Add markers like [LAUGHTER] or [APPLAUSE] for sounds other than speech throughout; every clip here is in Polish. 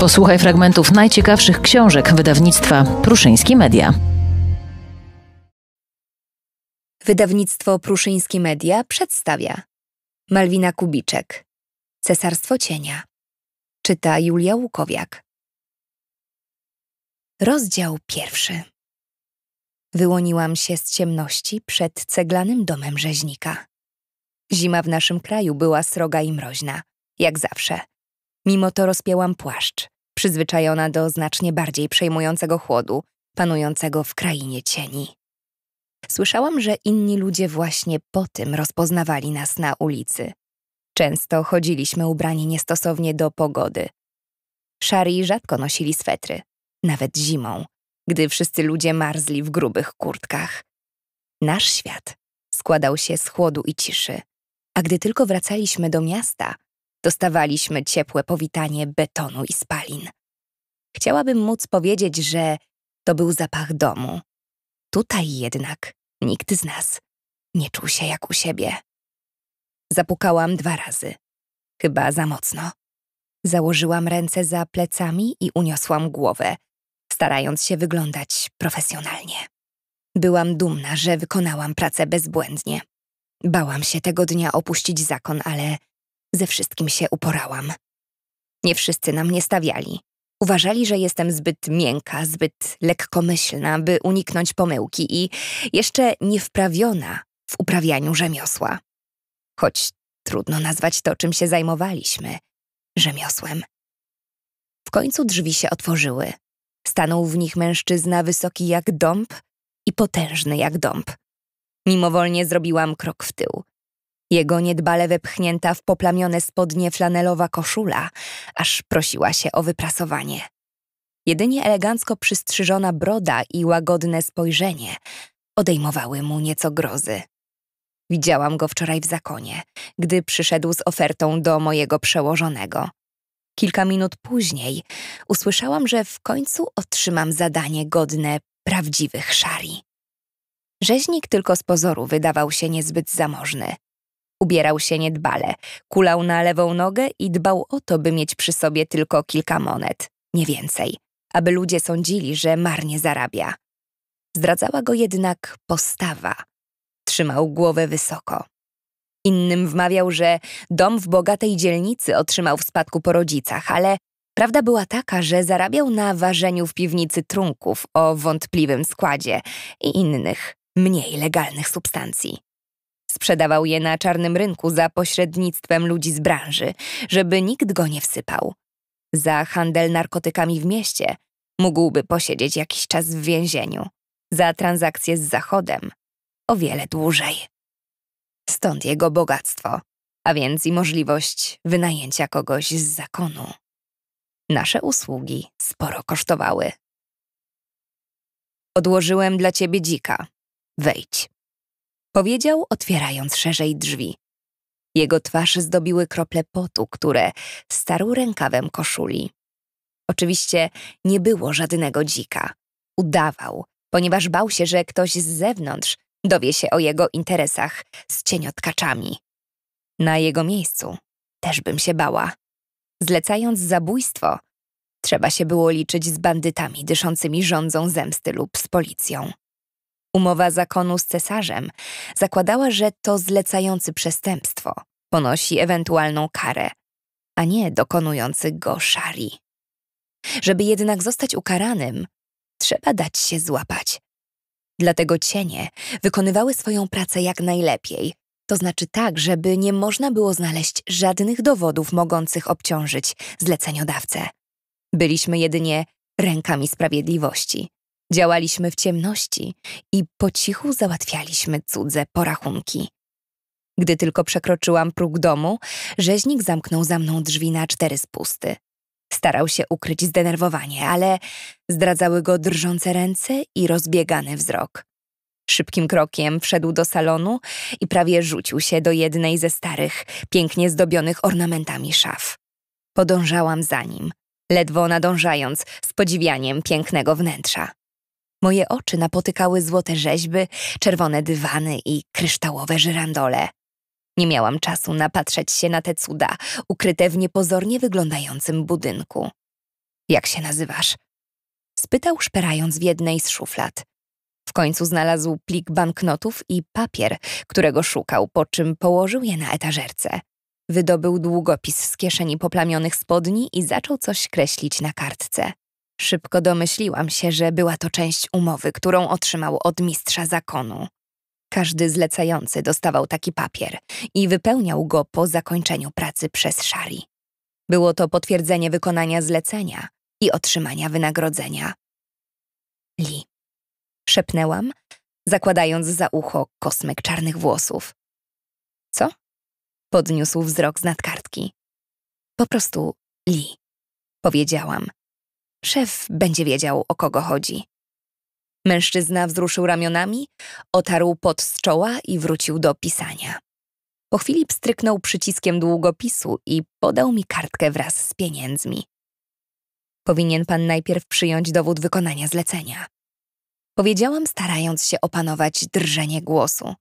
Posłuchaj fragmentów najciekawszych książek wydawnictwa Pruszyński Media. Wydawnictwo Pruszyński Media przedstawia Malwina Kubiczek Cesarstwo Cienia Czyta Julia Łukowiak Rozdział pierwszy Wyłoniłam się z ciemności przed ceglanym domem rzeźnika. Zima w naszym kraju była sroga i mroźna, jak zawsze. Mimo to rozpięłam płaszcz, przyzwyczajona do znacznie bardziej przejmującego chłodu, panującego w krainie cieni. Słyszałam, że inni ludzie właśnie po tym rozpoznawali nas na ulicy. Często chodziliśmy ubrani niestosownie do pogody. Szari rzadko nosili swetry, nawet zimą, gdy wszyscy ludzie marzli w grubych kurtkach. Nasz świat składał się z chłodu i ciszy, a gdy tylko wracaliśmy do miasta, dostawaliśmy ciepłe powitanie betonu i spalin. Chciałabym móc powiedzieć, że to był zapach domu. Tutaj jednak nikt z nas nie czuł się jak u siebie. Zapukałam dwa razy, chyba za mocno. Założyłam ręce za plecami i uniosłam głowę, starając się wyglądać profesjonalnie. Byłam dumna, że wykonałam pracę bezbłędnie. Bałam się tego dnia opuścić zakon, ale ze wszystkim się uporałam. Nie wszyscy na mnie stawiali. Uważali, że jestem zbyt miękka, zbyt lekkomyślna, by uniknąć pomyłki i jeszcze niewprawiona w uprawianiu rzemiosła. Choć trudno nazwać to, czym się zajmowaliśmy rzemiosłem. W końcu drzwi się otworzyły. Stanął w nich mężczyzna wysoki jak dąb i potężny jak dąb. Mimowolnie zrobiłam krok w tył. Jego niedbale wepchnięta w poplamione spodnie flanelowa koszula, aż prosiła się o wyprasowanie. Jedynie elegancko przystrzyżona broda i łagodne spojrzenie odejmowały mu nieco grozy. Widziałam go wczoraj w zakonie, gdy przyszedł z ofertą do mojego przełożonego. Kilka minut później usłyszałam, że w końcu otrzymam zadanie godne prawdziwych szari. Rzeźnik tylko z pozoru wydawał się niezbyt zamożny. Ubierał się niedbale, kulał na lewą nogę i dbał o to, by mieć przy sobie tylko kilka monet, nie więcej, aby ludzie sądzili, że marnie zarabia. Zdradzała go jednak postawa. Trzymał głowę wysoko. Innym wmawiał, że dom w bogatej dzielnicy otrzymał w spadku po rodzicach, ale prawda była taka, że zarabiał na ważeniu w piwnicy trunków o wątpliwym składzie i innych, mniej legalnych substancji. Sprzedawał je na czarnym rynku za pośrednictwem ludzi z branży, żeby nikt go nie wsypał. Za handel narkotykami w mieście mógłby posiedzieć jakiś czas w więzieniu. Za transakcje z Zachodem o wiele dłużej. Stąd jego bogactwo, a więc i możliwość wynajęcia kogoś z zakonu. Nasze usługi sporo kosztowały. Odłożyłem dla ciebie dzika. Wejdź. Powiedział, otwierając szerzej drzwi. Jego twarz zdobiły krople potu, które starł rękawem koszuli. Oczywiście nie było żadnego dzika. Udawał, ponieważ bał się, że ktoś z zewnątrz dowie się o jego interesach z cieniotkaczami. Na jego miejscu też bym się bała. Zlecając zabójstwo, trzeba się było liczyć z bandytami dyszącymi rządzą zemsty lub z policją. Umowa zakonu z cesarzem zakładała, że to zlecający przestępstwo ponosi ewentualną karę, a nie dokonujący go szari. Żeby jednak zostać ukaranym, trzeba dać się złapać. Dlatego cienie wykonywały swoją pracę jak najlepiej, to znaczy tak, żeby nie można było znaleźć żadnych dowodów mogących obciążyć zleceniodawcę. Byliśmy jedynie rękami sprawiedliwości. Działaliśmy w ciemności i po cichu załatwialiśmy cudze porachunki. Gdy tylko przekroczyłam próg domu, rzeźnik zamknął za mną drzwi na cztery spusty. Starał się ukryć zdenerwowanie, ale zdradzały go drżące ręce i rozbiegany wzrok. Szybkim krokiem wszedł do salonu i prawie rzucił się do jednej ze starych, pięknie zdobionych ornamentami szaf. Podążałam za nim, ledwo nadążając z podziwianiem pięknego wnętrza. Moje oczy napotykały złote rzeźby, czerwone dywany i kryształowe żyrandole. Nie miałam czasu napatrzeć się na te cuda, ukryte w niepozornie wyglądającym budynku. Jak się nazywasz? Spytał, szperając w jednej z szuflad. W końcu znalazł plik banknotów i papier, którego szukał, po czym położył je na etażerce. Wydobył długopis z kieszeni poplamionych spodni i zaczął coś kreślić na kartce. Szybko domyśliłam się, że była to część umowy, którą otrzymał od mistrza zakonu. Każdy zlecający dostawał taki papier i wypełniał go po zakończeniu pracy przez Shari. Było to potwierdzenie wykonania zlecenia i otrzymania wynagrodzenia. Li. Szepnęłam, zakładając za ucho kosmyk czarnych włosów. Co? Podniósł wzrok z nadkartki. Po prostu Li. Powiedziałam. Szef będzie wiedział, o kogo chodzi. Mężczyzna wzruszył ramionami, otarł pot z czoła i wrócił do pisania. Po chwili pstryknął przyciskiem długopisu i podał mi kartkę wraz z pieniędzmi. Powinien pan najpierw przyjąć dowód wykonania zlecenia. Powiedziałam, starając się opanować drżenie głosu.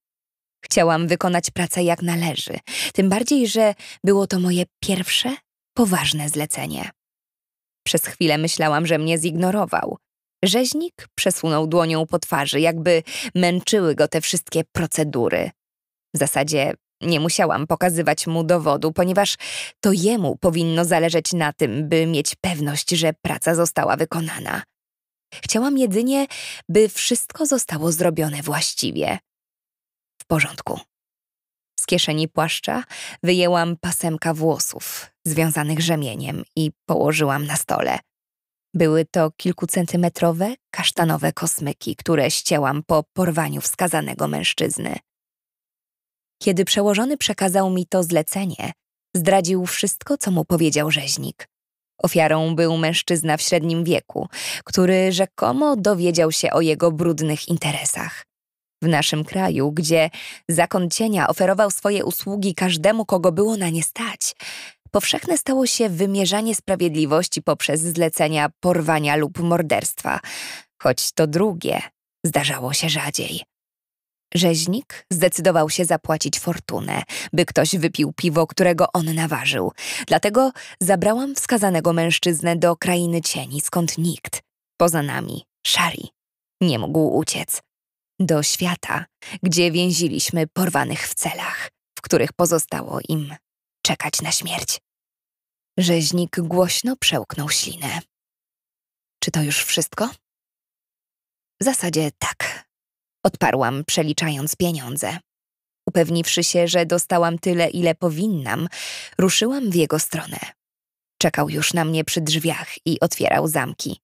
Chciałam wykonać pracę jak należy, tym bardziej, że było to moje pierwsze, poważne zlecenie. Przez chwilę myślałam, że mnie zignorował. Rzeźnik przesunął dłonią po twarzy, jakby męczyły go te wszystkie procedury. W zasadzie nie musiałam pokazywać mu dowodu, ponieważ to jemu powinno zależeć na tym, by mieć pewność, że praca została wykonana. Chciałam jedynie, by wszystko zostało zrobione właściwie. W porządku. Z kieszeni płaszcza wyjęłam pasemka włosów związanych rzemieniem i położyłam na stole. Były to kilkucentymetrowe, kasztanowe kosmyki, które ścięłam po porwaniu wskazanego mężczyzny. Kiedy przełożony przekazał mi to zlecenie, zdradził wszystko, co mu powiedział rzeźnik. Ofiarą był mężczyzna w średnim wieku, który rzekomo dowiedział się o jego brudnych interesach. W naszym kraju, gdzie zakon cienia oferował swoje usługi każdemu, kogo było na nie stać, powszechne stało się wymierzanie sprawiedliwości poprzez zlecenia porwania lub morderstwa, choć to drugie zdarzało się rzadziej. Rzeźnik zdecydował się zapłacić fortunę, by ktoś wypił piwo, którego on naważył. Dlatego zabrałam wskazanego mężczyznę do krainy cieni, skąd nikt, poza nami, Shari, nie mógł uciec. Do świata, gdzie więziliśmy porwanych w celach, w których pozostało im czekać na śmierć. Rzeźnik głośno przełknął ślinę. Czy to już wszystko? W zasadzie tak, odparłam, przeliczając pieniądze. Upewniwszy się, że dostałam tyle, ile powinnam, ruszyłam w jego stronę. Czekał już na mnie przy drzwiach i otwierał zamki.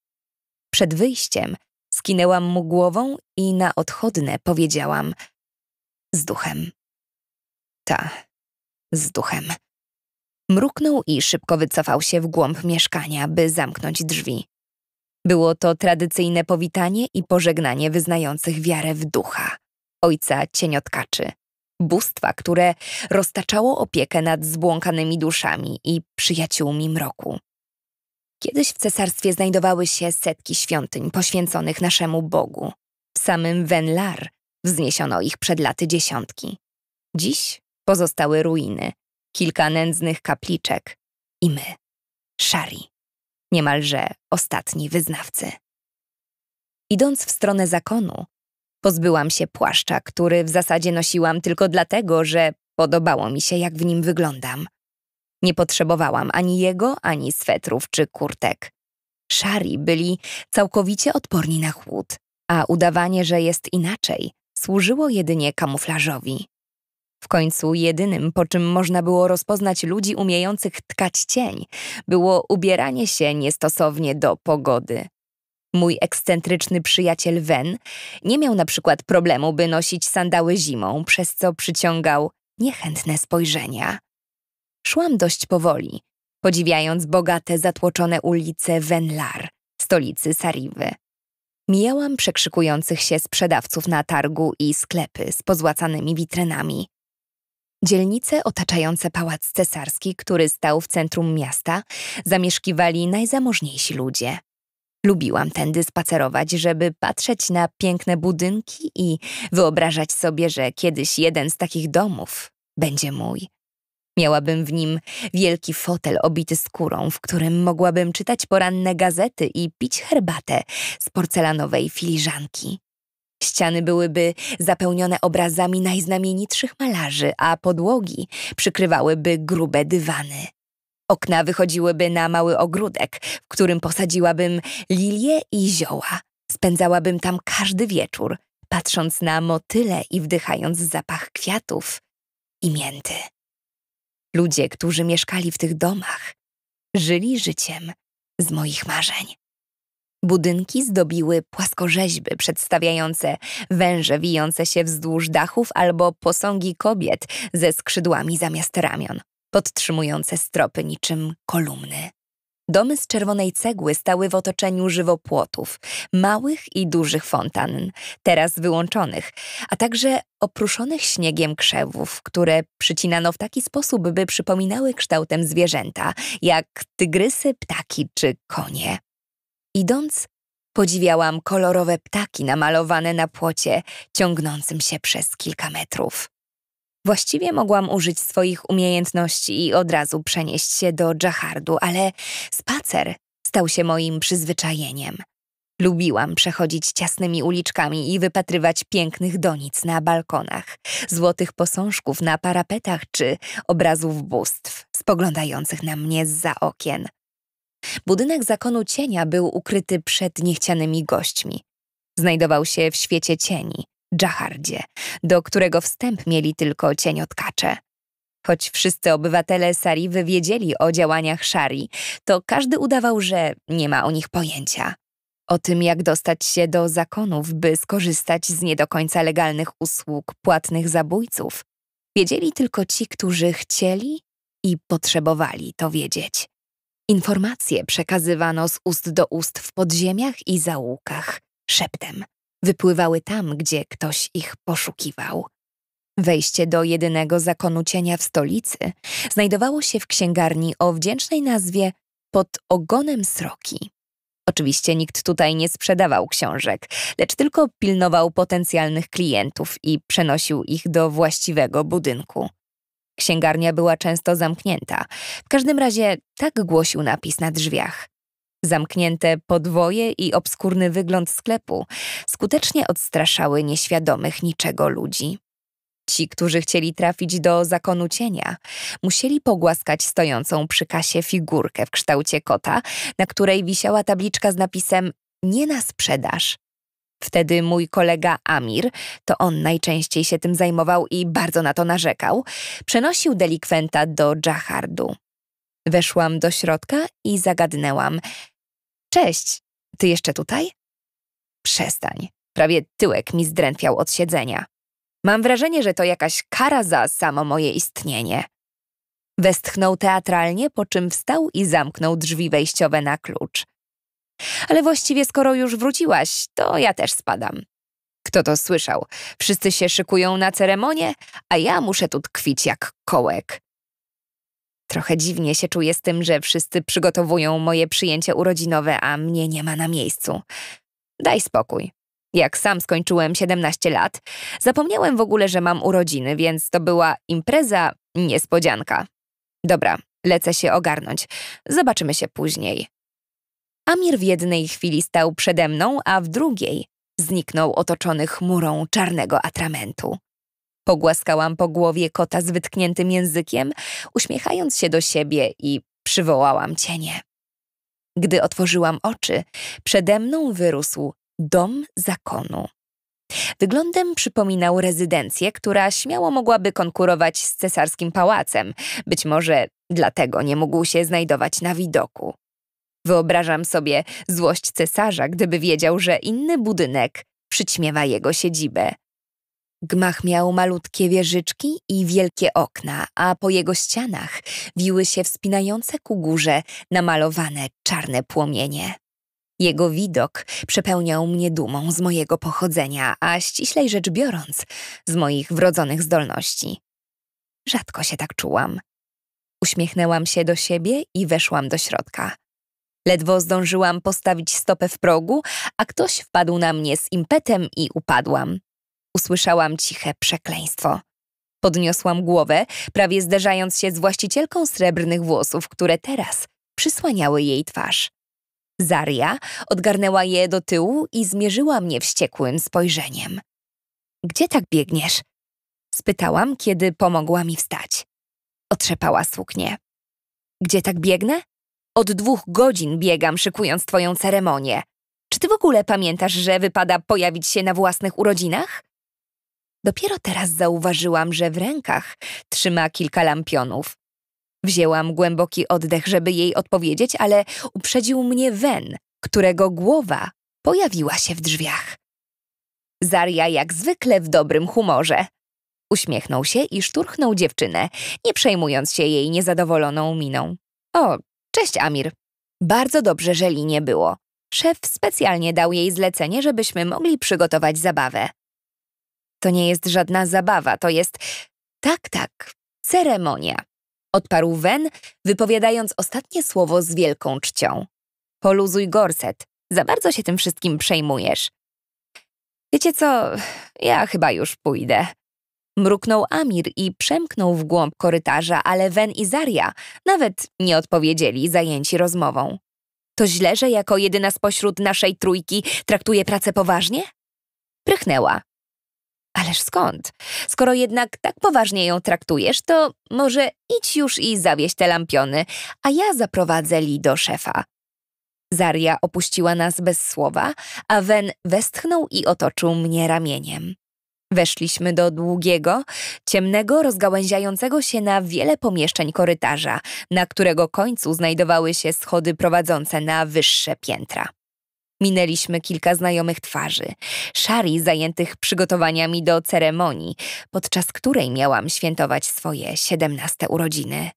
Przed wyjściem skinęłam mu głową i na odchodne powiedziałam z duchem. Ta, z duchem. Mruknął i szybko wycofał się w głąb mieszkania, by zamknąć drzwi. Było to tradycyjne powitanie i pożegnanie wyznających wiarę w ducha, ojca cieniotkaczy, bóstwa, które roztaczało opiekę nad zbłąkanymi duszami i przyjaciółmi mroku. Kiedyś w cesarstwie znajdowały się setki świątyń poświęconych naszemu Bogu. W samym Venlar wzniesiono ich przed laty dziesiątki. Dziś pozostały ruiny, kilka nędznych kapliczek i my, Szari, niemalże ostatni wyznawcy. Idąc w stronę zakonu, pozbyłam się płaszcza, który w zasadzie nosiłam tylko dlatego, że podobało mi się, jak w nim wyglądam. Nie potrzebowałam ani jego, ani swetrów czy kurtek. Szari byli całkowicie odporni na chłód, a udawanie, że jest inaczej, służyło jedynie kamuflażowi. W końcu jedynym, po czym można było rozpoznać ludzi umiejących tkać cień, było ubieranie się niestosownie do pogody. Mój ekscentryczny przyjaciel Wen nie miał na przykład problemu, by nosić sandały zimą, przez co przyciągał niechętne spojrzenia. Szłam dość powoli, podziwiając bogate, zatłoczone ulice Venlar, stolicy Sariwy. Mijałam przekrzykujących się sprzedawców na targu i sklepy z pozłacanymi witrynami. Dzielnice otaczające pałac cesarski, który stał w centrum miasta, zamieszkiwali najzamożniejsi ludzie. Lubiłam tędy spacerować, żeby patrzeć na piękne budynki i wyobrażać sobie, że kiedyś jeden z takich domów będzie mój. Miałabym w nim wielki fotel obity skórą, w którym mogłabym czytać poranne gazety i pić herbatę z porcelanowej filiżanki. Ściany byłyby zapełnione obrazami najznamienitszych malarzy, a podłogi przykrywałyby grube dywany. Okna wychodziłyby na mały ogródek, w którym posadziłabym lilie i zioła. Spędzałabym tam każdy wieczór, patrząc na motyle i wdychając zapach kwiatów i mięty. Ludzie, którzy mieszkali w tych domach, żyli życiem z moich marzeń. Budynki zdobiły płaskorzeźby przedstawiające węże wijące się wzdłuż dachów albo posągi kobiet ze skrzydłami zamiast ramion, podtrzymujące stropy niczym kolumny. Domy z czerwonej cegły stały w otoczeniu żywopłotów, małych i dużych fontann, teraz wyłączonych, a także opruszonych śniegiem krzewów, które przycinano w taki sposób, by przypominały kształtem zwierzęta, jak tygrysy, ptaki czy konie. Idąc, podziwiałam kolorowe ptaki namalowane na płocie, ciągnącym się przez kilka metrów. Właściwie mogłam użyć swoich umiejętności i od razu przenieść się do Dżahardu, ale spacer stał się moim przyzwyczajeniem. Lubiłam przechodzić ciasnymi uliczkami i wypatrywać pięknych donic na balkonach, złotych posążków na parapetach czy obrazów bóstw spoglądających na mnie zza okien. Budynek zakonu cienia był ukryty przed niechcianymi gośćmi. Znajdował się w świecie cieni, Dżahardzie, do którego wstęp mieli tylko cieniotkacze. Choć wszyscy obywatele Sariwy wiedzieli o działaniach Szari, to każdy udawał, że nie ma o nich pojęcia. O tym, jak dostać się do zakonów, by skorzystać z nie do końca legalnych usług płatnych zabójców, wiedzieli tylko ci, którzy chcieli i potrzebowali to wiedzieć. Informacje przekazywano z ust do ust w podziemiach i zaułkach, szeptem. Wypływały tam, gdzie ktoś ich poszukiwał. Wejście do jedynego zakonu cienia w stolicy znajdowało się w księgarni o wdzięcznej nazwie Pod ogonem sroki. Oczywiście nikt tutaj nie sprzedawał książek, lecz tylko pilnował potencjalnych klientów i przenosił ich do właściwego budynku. Księgarnia była często zamknięta. W każdym razie tak głosił napis na drzwiach. Zamknięte podwoje i obskurny wygląd sklepu skutecznie odstraszały nieświadomych niczego ludzi. Ci, którzy chcieli trafić do zakonu cienia, musieli pogłaskać stojącą przy kasie figurkę w kształcie kota, na której wisiała tabliczka z napisem Nie na sprzedaż. Wtedy mój kolega Amir, to on najczęściej się tym zajmował i bardzo na to narzekał, przenosił delikwenta do Dżahardu. Weszłam do środka i zagadnęłam. Cześć, ty jeszcze tutaj? Przestań. Prawie tyłek mi zdrętwiał od siedzenia. Mam wrażenie, że to jakaś kara za samo moje istnienie. Westchnął teatralnie, po czym wstał i zamknął drzwi wejściowe na klucz. Ale właściwie skoro już wróciłaś, to ja też spadam. Kto to słyszał? Wszyscy się szykują na ceremonię, a ja muszę tu tkwić jak kołek. Trochę dziwnie się czuję z tym, że wszyscy przygotowują moje przyjęcie urodzinowe, a mnie nie ma na miejscu. Daj spokój. Jak sam skończyłem 17 lat, zapomniałem w ogóle, że mam urodziny, więc to była impreza, niespodzianka. Dobra, lecę się ogarnąć. Zobaczymy się później. Amir w jednej chwili stał przede mną, a w drugiej zniknął otoczony chmurą czarnego atramentu. Pogłaskałam po głowie kota z wytkniętym językiem, uśmiechając się do siebie i przywołałam cienie. Gdy otworzyłam oczy, przede mną wyrósł dom zakonu. Wyglądem przypominał rezydencję, która śmiało mogłaby konkurować z cesarskim pałacem, być może dlatego nie mógł się znajdować na widoku. Wyobrażam sobie złość cesarza, gdyby wiedział, że inny budynek przyćmiewa jego siedzibę. Gmach miał malutkie wieżyczki i wielkie okna, a po jego ścianach wiły się wspinające ku górze namalowane czarne płomienie. Jego widok przepełniał mnie dumą z mojego pochodzenia, a ściślej rzecz biorąc, z moich wrodzonych zdolności. Rzadko się tak czułam. Uśmiechnęłam się do siebie i weszłam do środka. Ledwo zdążyłam postawić stopę w progu, a ktoś wpadł na mnie z impetem i upadłam. Usłyszałam ciche przekleństwo. Podniosłam głowę, prawie zderzając się z właścicielką srebrnych włosów, które teraz przysłaniały jej twarz. Zaria odgarnęła je do tyłu i zmierzyła mnie wściekłym spojrzeniem. Gdzie tak biegniesz? Spytałam, kiedy pomogła mi wstać. Otrzepała suknię. Gdzie tak biegnę? Od dwóch godzin biegam, szykując twoją ceremonię. Czy ty w ogóle pamiętasz, że wypada pojawić się na własnych urodzinach? Dopiero teraz zauważyłam, że w rękach trzyma kilka lampionów. Wzięłam głęboki oddech, żeby jej odpowiedzieć, ale uprzedził mnie Wen, którego głowa pojawiła się w drzwiach. Zaria jak zwykle w dobrym humorze. Uśmiechnął się i szturchnął dziewczynę, nie przejmując się jej niezadowoloną miną. O, cześć Amir. Bardzo dobrze, że Li nie było. Szef specjalnie dał jej zlecenie, żebyśmy mogli przygotować zabawę. To nie jest żadna zabawa, to jest... Tak, tak, ceremonia. Odparł Wen, wypowiadając ostatnie słowo z wielką czcią. Poluzuj gorset, za bardzo się tym wszystkim przejmujesz. Wiecie co, ja chyba już pójdę. Mruknął Amir i przemknął w głąb korytarza, ale Wen i Zaria nawet nie odpowiedzieli, zajęci rozmową. To źle, że jako jedyna spośród naszej trójki traktuje pracę poważnie? Prychnęła. Ależ skąd? Skoro jednak tak poważnie ją traktujesz, to może idź już i zawieź te lampiony, a ja zaprowadzę Li do szefa. Zaria opuściła nas bez słowa, a Wen westchnął i otoczył mnie ramieniem. Weszliśmy do długiego, ciemnego, rozgałęziającego się na wiele pomieszczeń korytarza, na którego końcu znajdowały się schody prowadzące na wyższe piętra. Minęliśmy kilka znajomych twarzy, szari zajętych przygotowaniami do ceremonii, podczas której miałam świętować swoje siedemnaste urodziny.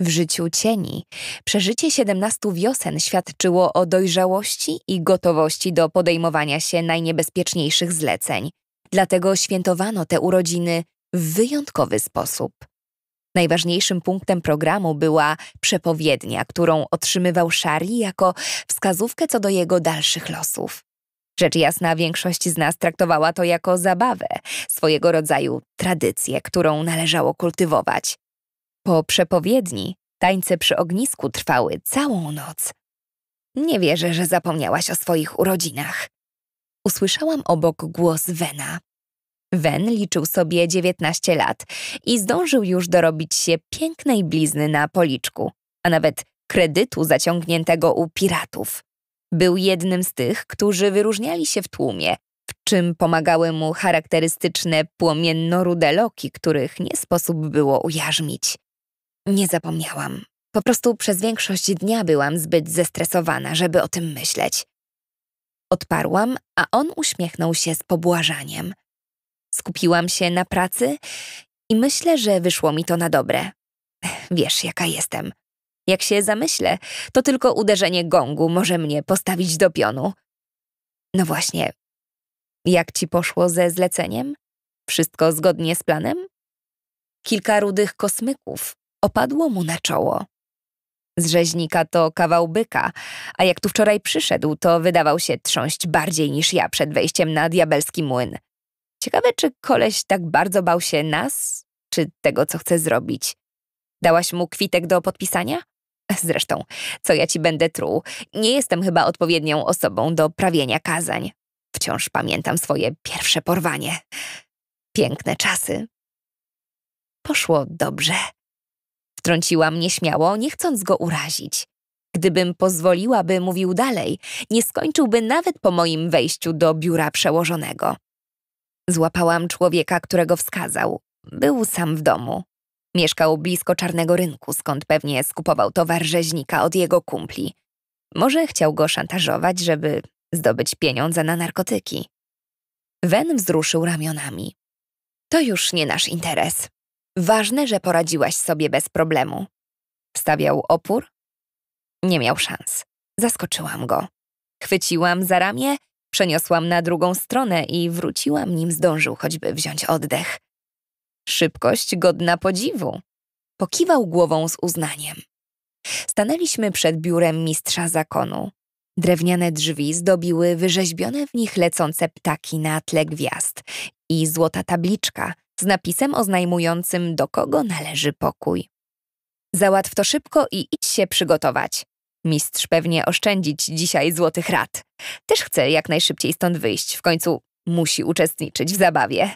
W życiu cieni przeżycie siedemnastu wiosen świadczyło o dojrzałości i gotowości do podejmowania się najniebezpieczniejszych zleceń, dlatego świętowano te urodziny w wyjątkowy sposób. Najważniejszym punktem programu była przepowiednia, którą otrzymywał Shari jako wskazówkę co do jego dalszych losów. Rzecz jasna, większość z nas traktowała to jako zabawę, swojego rodzaju tradycję, którą należało kultywować. Po przepowiedni tańce przy ognisku trwały całą noc. Nie wierzę, że zapomniałaś o swoich urodzinach. Usłyszałam obok głos Wena. Wen liczył sobie 19 lat i zdążył już dorobić się pięknej blizny na policzku, a nawet kredytu zaciągniętego u piratów. Był jednym z tych, którzy wyróżniali się w tłumie, w czym pomagały mu charakterystyczne płomienno-rude loki, których nie sposób było ujarzmić. Nie zapomniałam. Po prostu przez większość dnia byłam zbyt zestresowana, żeby o tym myśleć. Odparłam, a on uśmiechnął się z pobłażaniem. Skupiłam się na pracy i myślę, że wyszło mi to na dobre. Wiesz, jaka jestem. Jak się zamyślę, to tylko uderzenie gongu może mnie postawić do pionu. No właśnie, jak ci poszło ze zleceniem? Wszystko zgodnie z planem? Kilka rudych kosmyków opadło mu na czoło. Z rzeźnika to kawał byka, a jak tu wczoraj przyszedł, to wydawał się trząść bardziej niż ja przed wejściem na diabelski młyn. Ciekawe, czy koleś tak bardzo bał się nas, czy tego, co chce zrobić. Dałaś mu kwitek do podpisania? [LAUGHS] Zresztą, co ja ci będę truł, nie jestem chyba odpowiednią osobą do prawienia kazań. Wciąż pamiętam swoje pierwsze porwanie. Piękne czasy. Poszło dobrze. Wtrąciła mnie śmiało, nie chcąc go urazić. Gdybym pozwoliła, by mówił dalej, nie skończyłby nawet po moim wejściu do biura przełożonego. Złapałam człowieka, którego wskazał. Był sam w domu. Mieszkał blisko czarnego rynku, skąd pewnie skupował towar rzeźnika od jego kumpli. Może chciał go szantażować, żeby zdobyć pieniądze na narkotyki. Wen wzruszył ramionami. To już nie nasz interes. Ważne, że poradziłaś sobie bez problemu. Stawiał opór? Nie miał szans. Zaskoczyłam go. Chwyciłam za ramię Przeniosłam na drugą stronę i wróciłam, nim zdążył choćby wziąć oddech. Szybkość godna podziwu. Pokiwał głową z uznaniem. Stanęliśmy przed biurem mistrza zakonu. Drewniane drzwi zdobiły wyrzeźbione w nich lecące ptaki na tle gwiazd i złota tabliczka, z napisem oznajmującym, do kogo należy pokój. Załatw to szybko i idź się przygotować. Mistrz pewnie oszczędzić dzisiaj złotych rat. Też chce jak najszybciej stąd wyjść, w końcu musi uczestniczyć w zabawie.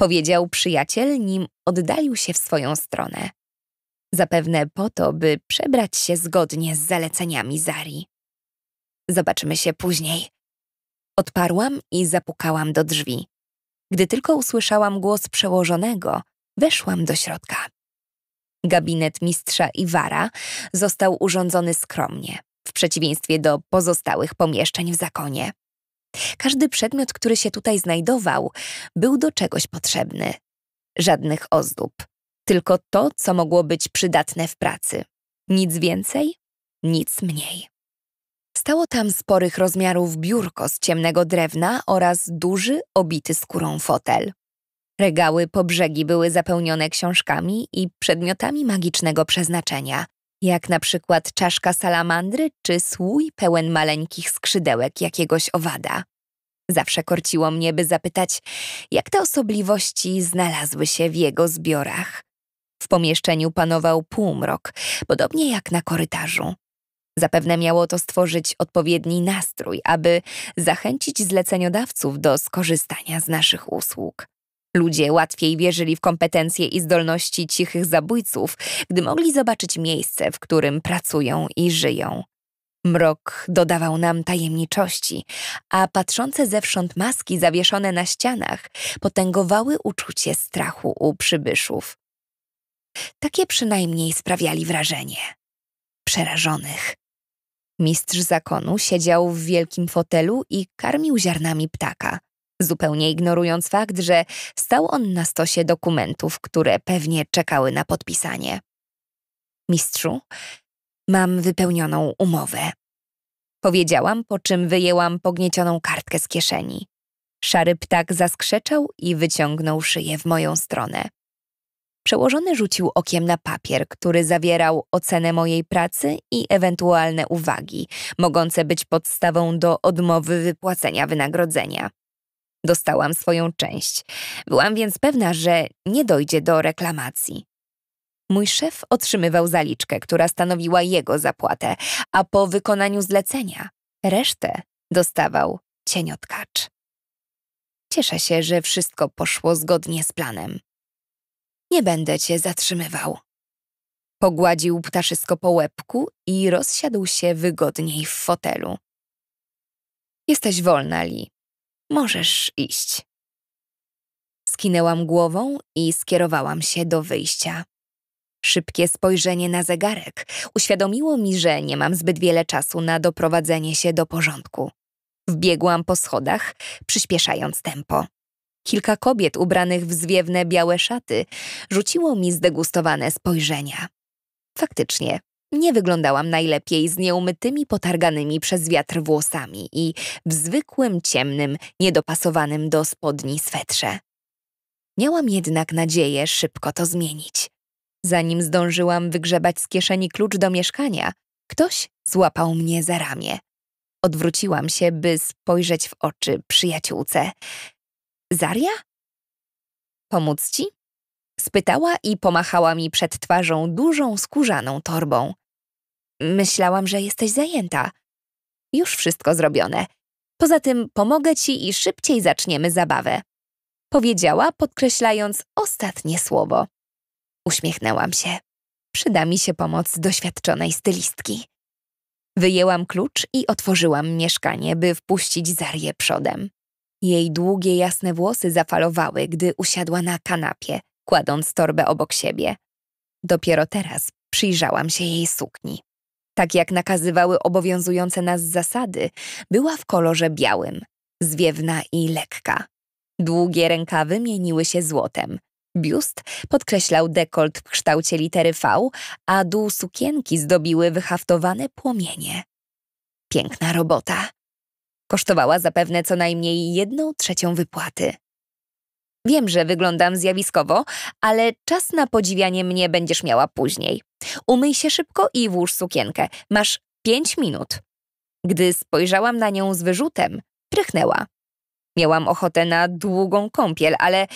Powiedział przyjaciel, nim oddalił się w swoją stronę. Zapewne po to, by przebrać się zgodnie z zaleceniami Zari. Zobaczymy się później. Odparłam i zapukałam do drzwi. Gdy tylko usłyszałam głos przełożonego, weszłam do środka. Gabinet mistrza Iwara został urządzony skromnie, w przeciwieństwie do pozostałych pomieszczeń w zakonie. Każdy przedmiot, który się tutaj znajdował, był do czegoś potrzebny. Żadnych ozdób, tylko to, co mogło być przydatne w pracy. Nic więcej, nic mniej. Stało tam sporych rozmiarów biurko z ciemnego drewna oraz duży, obity skórą fotel. Regały po brzegi były zapełnione książkami i przedmiotami magicznego przeznaczenia, jak na przykład czaszka salamandry czy słój pełen maleńkich skrzydełek jakiegoś owada. Zawsze korciło mnie, by zapytać, jak te osobliwości znalazły się w jego zbiorach. W pomieszczeniu panował półmrok, podobnie jak na korytarzu. Zapewne miało to stworzyć odpowiedni nastrój, aby zachęcić zleceniodawców do skorzystania z naszych usług. Ludzie łatwiej wierzyli w kompetencje i zdolności cichych zabójców, gdy mogli zobaczyć miejsce, w którym pracują i żyją. Mrok dodawał nam tajemniczości, a patrzące zewsząd maski zawieszone na ścianach potęgowały uczucie strachu u przybyszów. Takie przynajmniej sprawiali wrażenie. Przerażonych. Mistrz zakonu siedział w wielkim fotelu i karmił ziarnami ptaka, zupełnie ignorując fakt, że stał on na stosie dokumentów, które pewnie czekały na podpisanie. Mistrzu, mam wypełnioną umowę. Powiedziałam, po czym wyjęłam pogniecioną kartkę z kieszeni. Szary ptak zaskrzeczał i wyciągnął szyję w moją stronę. Przełożony rzucił okiem na papier, który zawierał ocenę mojej pracy i ewentualne uwagi, mogące być podstawą do odmowy wypłacenia wynagrodzenia. Dostałam swoją część. Byłam więc pewna, że nie dojdzie do reklamacji. Mój szef otrzymywał zaliczkę, która stanowiła jego zapłatę, a po wykonaniu zlecenia resztę dostawał cieniotkacz. Cieszę się, że wszystko poszło zgodnie z planem. Nie będę cię zatrzymywał. Pogładził ptaszysko po łebku i rozsiadł się wygodniej w fotelu. Jesteś wolna, Li. Możesz iść. Skinęłam głową i skierowałam się do wyjścia. Szybkie spojrzenie na zegarek uświadomiło mi, że nie mam zbyt wiele czasu na doprowadzenie się do porządku. Wbiegłam po schodach, przyspieszając tempo. Kilka kobiet ubranych w zwiewne białe szaty rzuciło mi zdegustowane spojrzenia. Faktycznie, nie wyglądałam najlepiej z nieumytymi, potarganymi przez wiatr włosami i w zwykłym, ciemnym, niedopasowanym do spodni swetrze. Miałam jednak nadzieję szybko to zmienić. Zanim zdążyłam wygrzebać z kieszeni klucz do mieszkania, ktoś złapał mnie za ramię. Odwróciłam się, by spojrzeć w oczy przyjaciółce. Zaria? Pomóc ci? Spytała i pomachała mi przed twarzą dużą, skórzaną torbą. Myślałam, że jesteś zajęta. Już wszystko zrobione. Poza tym pomogę ci i szybciej zaczniemy zabawę. Powiedziała, podkreślając ostatnie słowo. Uśmiechnęłam się. Przyda mi się pomoc doświadczonej stylistki. Wyjęłam klucz i otworzyłam mieszkanie, by wpuścić Zarię przodem. Jej długie, jasne włosy zafalowały, gdy usiadła na kanapie, kładąc torbę obok siebie. Dopiero teraz przyjrzałam się jej sukni. Tak jak nakazywały obowiązujące nas zasady, była w kolorze białym, zwiewna i lekka. Długie rękawy mieniły się złotem. Biust podkreślał dekolt w kształcie litery V, a dół sukienki zdobiły wyhaftowane płomienie. Piękna robota. Kosztowała zapewne co najmniej jedną trzecią wypłaty. Wiem, że wyglądam zjawiskowo, ale czas na podziwianie mnie będziesz miała później. Umyj się szybko i włóż sukienkę. Masz pięć minut. Gdy spojrzałam na nią z wyrzutem, prychnęła. Miałam ochotę na długą kąpiel, ale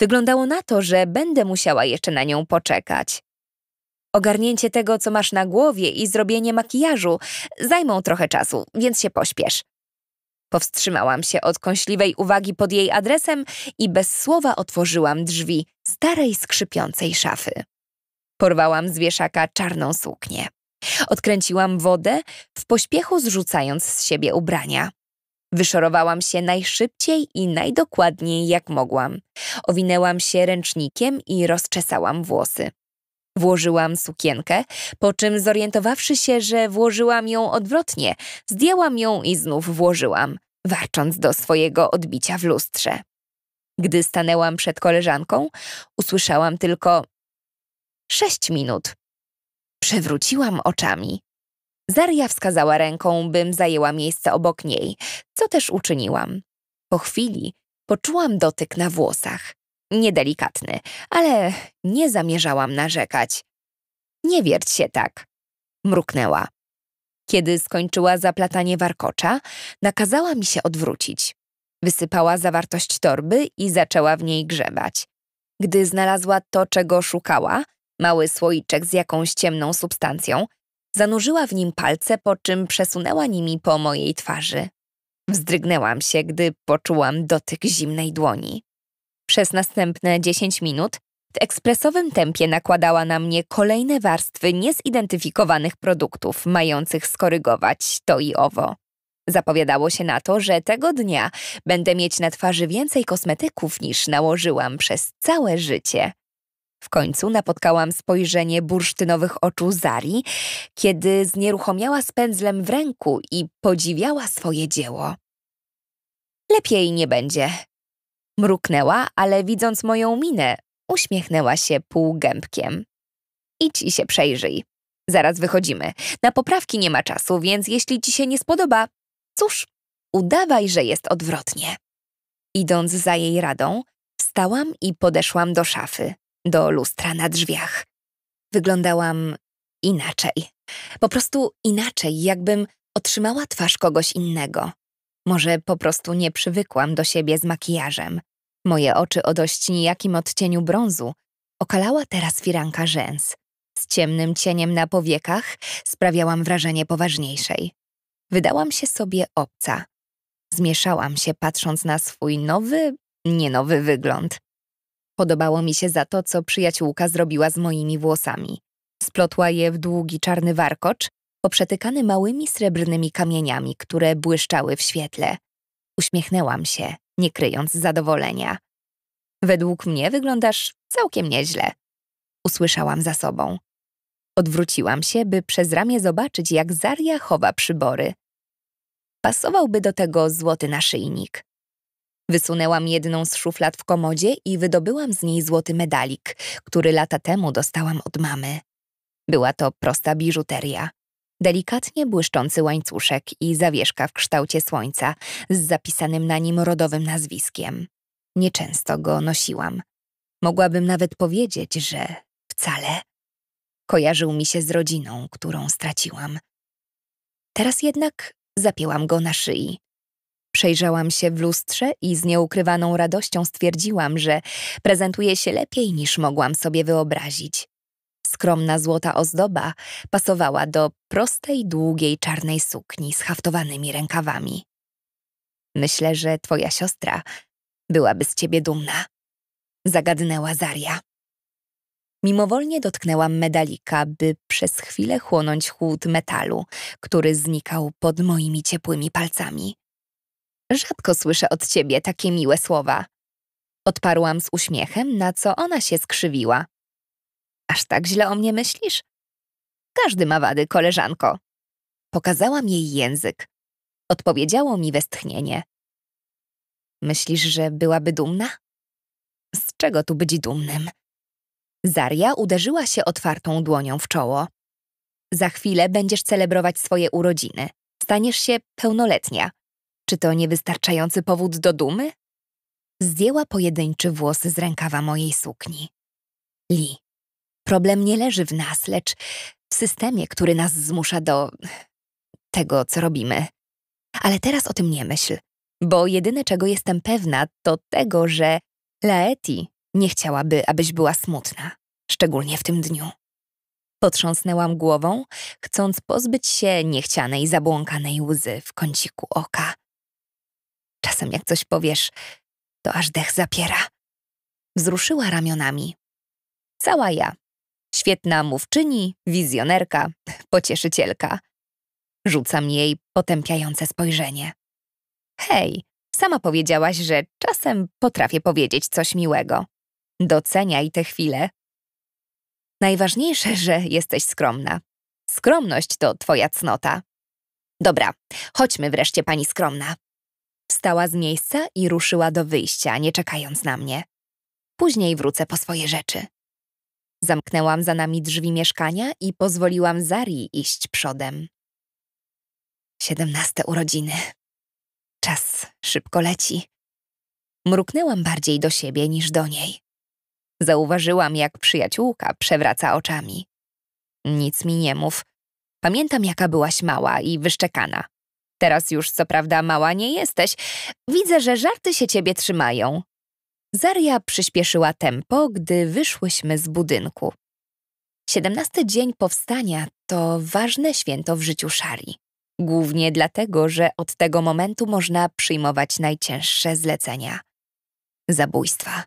Wyglądało na to, że będę musiała jeszcze na nią poczekać. Ogarnięcie tego, co masz na głowie i zrobienie makijażu zajmą trochę czasu, więc się pośpiesz. Powstrzymałam się od kąśliwej uwagi pod jej adresem i bez słowa otworzyłam drzwi starej skrzypiącej szafy. Porwałam z wieszaka czarną suknię. Odkręciłam wodę, w pośpiechu zrzucając z siebie ubrania. Wyszorowałam się najszybciej i najdokładniej jak mogłam. Owinęłam się ręcznikiem i rozczesałam włosy. Włożyłam sukienkę, po czym zorientowawszy się, że włożyłam ją odwrotnie, zdjęłam ją i znów włożyłam, warcząc do swojego odbicia w lustrze. Gdy stanęłam przed koleżanką, usłyszałam tylko sześć minut. Przewróciłam oczami. Zaria wskazała ręką, bym zajęła miejsce obok niej, co też uczyniłam. Po chwili poczułam dotyk na włosach. Niedelikatny, ale nie zamierzałam narzekać. Nie wierć się tak, mruknęła. Kiedy skończyła zaplatanie warkocza, nakazała mi się odwrócić. Wysypała zawartość torby i zaczęła w niej grzebać. Gdy znalazła to, czego szukała, mały słoiczek z jakąś ciemną substancją, zanurzyła w nim palce, po czym przesunęła nimi po mojej twarzy. Wzdrygnęłam się, gdy poczułam dotyk zimnej dłoni. Przez następne 10 minut w ekspresowym tempie nakładała na mnie kolejne warstwy niezidentyfikowanych produktów, mających skorygować to i owo. Zapowiadało się na to, że tego dnia będę mieć na twarzy więcej kosmetyków niż nałożyłam przez całe życie. W końcu napotkałam spojrzenie bursztynowych oczu Zari, kiedy znieruchomiała z pędzlem w ręku i podziwiała swoje dzieło. Lepiej nie będzie. Mruknęła, ale widząc moją minę, uśmiechnęła się półgębkiem. Idź i się przejrzyj. Zaraz wychodzimy. Na poprawki nie ma czasu, więc jeśli ci się nie spodoba, cóż, udawaj, że jest odwrotnie. Idąc za jej radą, wstałam i podeszłam do szafy do lustra na drzwiach. Wyglądałam inaczej. Po prostu inaczej, jakbym otrzymała twarz kogoś innego. Może po prostu nie przywykłam do siebie z makijażem. Moje oczy o dość nijakim odcieniu brązu okalała teraz firanka rzęs. Z ciemnym cieniem na powiekach sprawiałam wrażenie poważniejszej. Wydałam się sobie obca. Zmieszałam się patrząc na swój nowy, nienowy wygląd. Podobało mi się za to, co przyjaciółka zrobiła z moimi włosami. Splotła je w długi czarny warkocz, poprzetykany małymi srebrnymi kamieniami, które błyszczały w świetle. Uśmiechnęłam się, nie kryjąc zadowolenia. Według mnie wyglądasz całkiem nieźle. Usłyszałam za sobą. Odwróciłam się, by przez ramię zobaczyć, jak Zaria chowa przybory. Pasowałby do tego złoty naszyjnik. Wysunęłam jedną z szuflad w komodzie i wydobyłam z niej złoty medalik, który lata temu dostałam od mamy. Była to prosta biżuteria. Delikatnie błyszczący łańcuszek i zawieszka w kształcie słońca z zapisanym na nim rodowym nazwiskiem. Nieczęsto go nosiłam. Mogłabym nawet powiedzieć, że wcale. Kojarzył mi się z rodziną, którą straciłam. Teraz jednak zapięłam go na szyi. Przejrzałam się w lustrze i z nieukrywaną radością stwierdziłam, że prezentuje się lepiej niż mogłam sobie wyobrazić. Skromna złota ozdoba pasowała do prostej, długiej czarnej sukni z haftowanymi rękawami. Myślę, że twoja siostra byłaby z ciebie dumna. Zagadnęła Zaria. Mimowolnie dotknęłam medalika, by przez chwilę chłonąć chłód metalu, który znikał pod moimi ciepłymi palcami. Rzadko słyszę od ciebie takie miłe słowa. Odparłam z uśmiechem, na co ona się skrzywiła. Aż tak źle o mnie myślisz? Każdy ma wady, koleżanko. Pokazałam jej język. Odpowiedziało mi westchnienie. Myślisz, że byłaby dumna? Z czego tu być dumnym? Zaria uderzyła się otwartą dłonią w czoło. Za chwilę będziesz celebrować swoje urodziny. Staniesz się pełnoletnia. Czy to niewystarczający powód do dumy? Zdjęła pojedynczy włos z rękawa mojej sukni. Li, problem nie leży w nas, lecz w systemie, który nas zmusza do tego, co robimy. Ale teraz o tym nie myśl, bo jedyne, czego jestem pewna, to tego, że Laeti Nie chciałaby, abyś była smutna, szczególnie w tym dniu. Potrząsnęłam głową, chcąc pozbyć się niechcianej, zabłąkanej łzy w kąciku oka. Czasem jak coś powiesz, to aż dech zapiera. Wzruszyła ramionami. Cała ja. Świetna mówczyni, wizjonerka, pocieszycielka. Rzucam jej potępiające spojrzenie. Hej, sama powiedziałaś, że czasem potrafię powiedzieć coś miłego. Doceniaj tę chwilę. Najważniejsze, że jesteś skromna. Skromność to twoja cnota. Dobra, chodźmy wreszcie, pani skromna. Wstała z miejsca i ruszyła do wyjścia, nie czekając na mnie. Później wrócę po swoje rzeczy. Zamknęłam za nami drzwi mieszkania i pozwoliłam Zarii iść przodem. Siedemnaste urodziny. Czas szybko leci. Mruknęłam bardziej do siebie niż do niej. Zauważyłam, jak przyjaciółka przewraca oczami. Nic mi nie mów. Pamiętam, jaka byłaś mała i wyszczekana. Teraz już co prawda mała nie jesteś. Widzę, że żarty się ciebie trzymają. Zaria przyspieszyła tempo, gdy wyszłyśmy z budynku. Siedemnasty dzień powstania to ważne święto w życiu Szari. Głównie dlatego, że od tego momentu można przyjmować najcięższe zlecenia. Zabójstwa.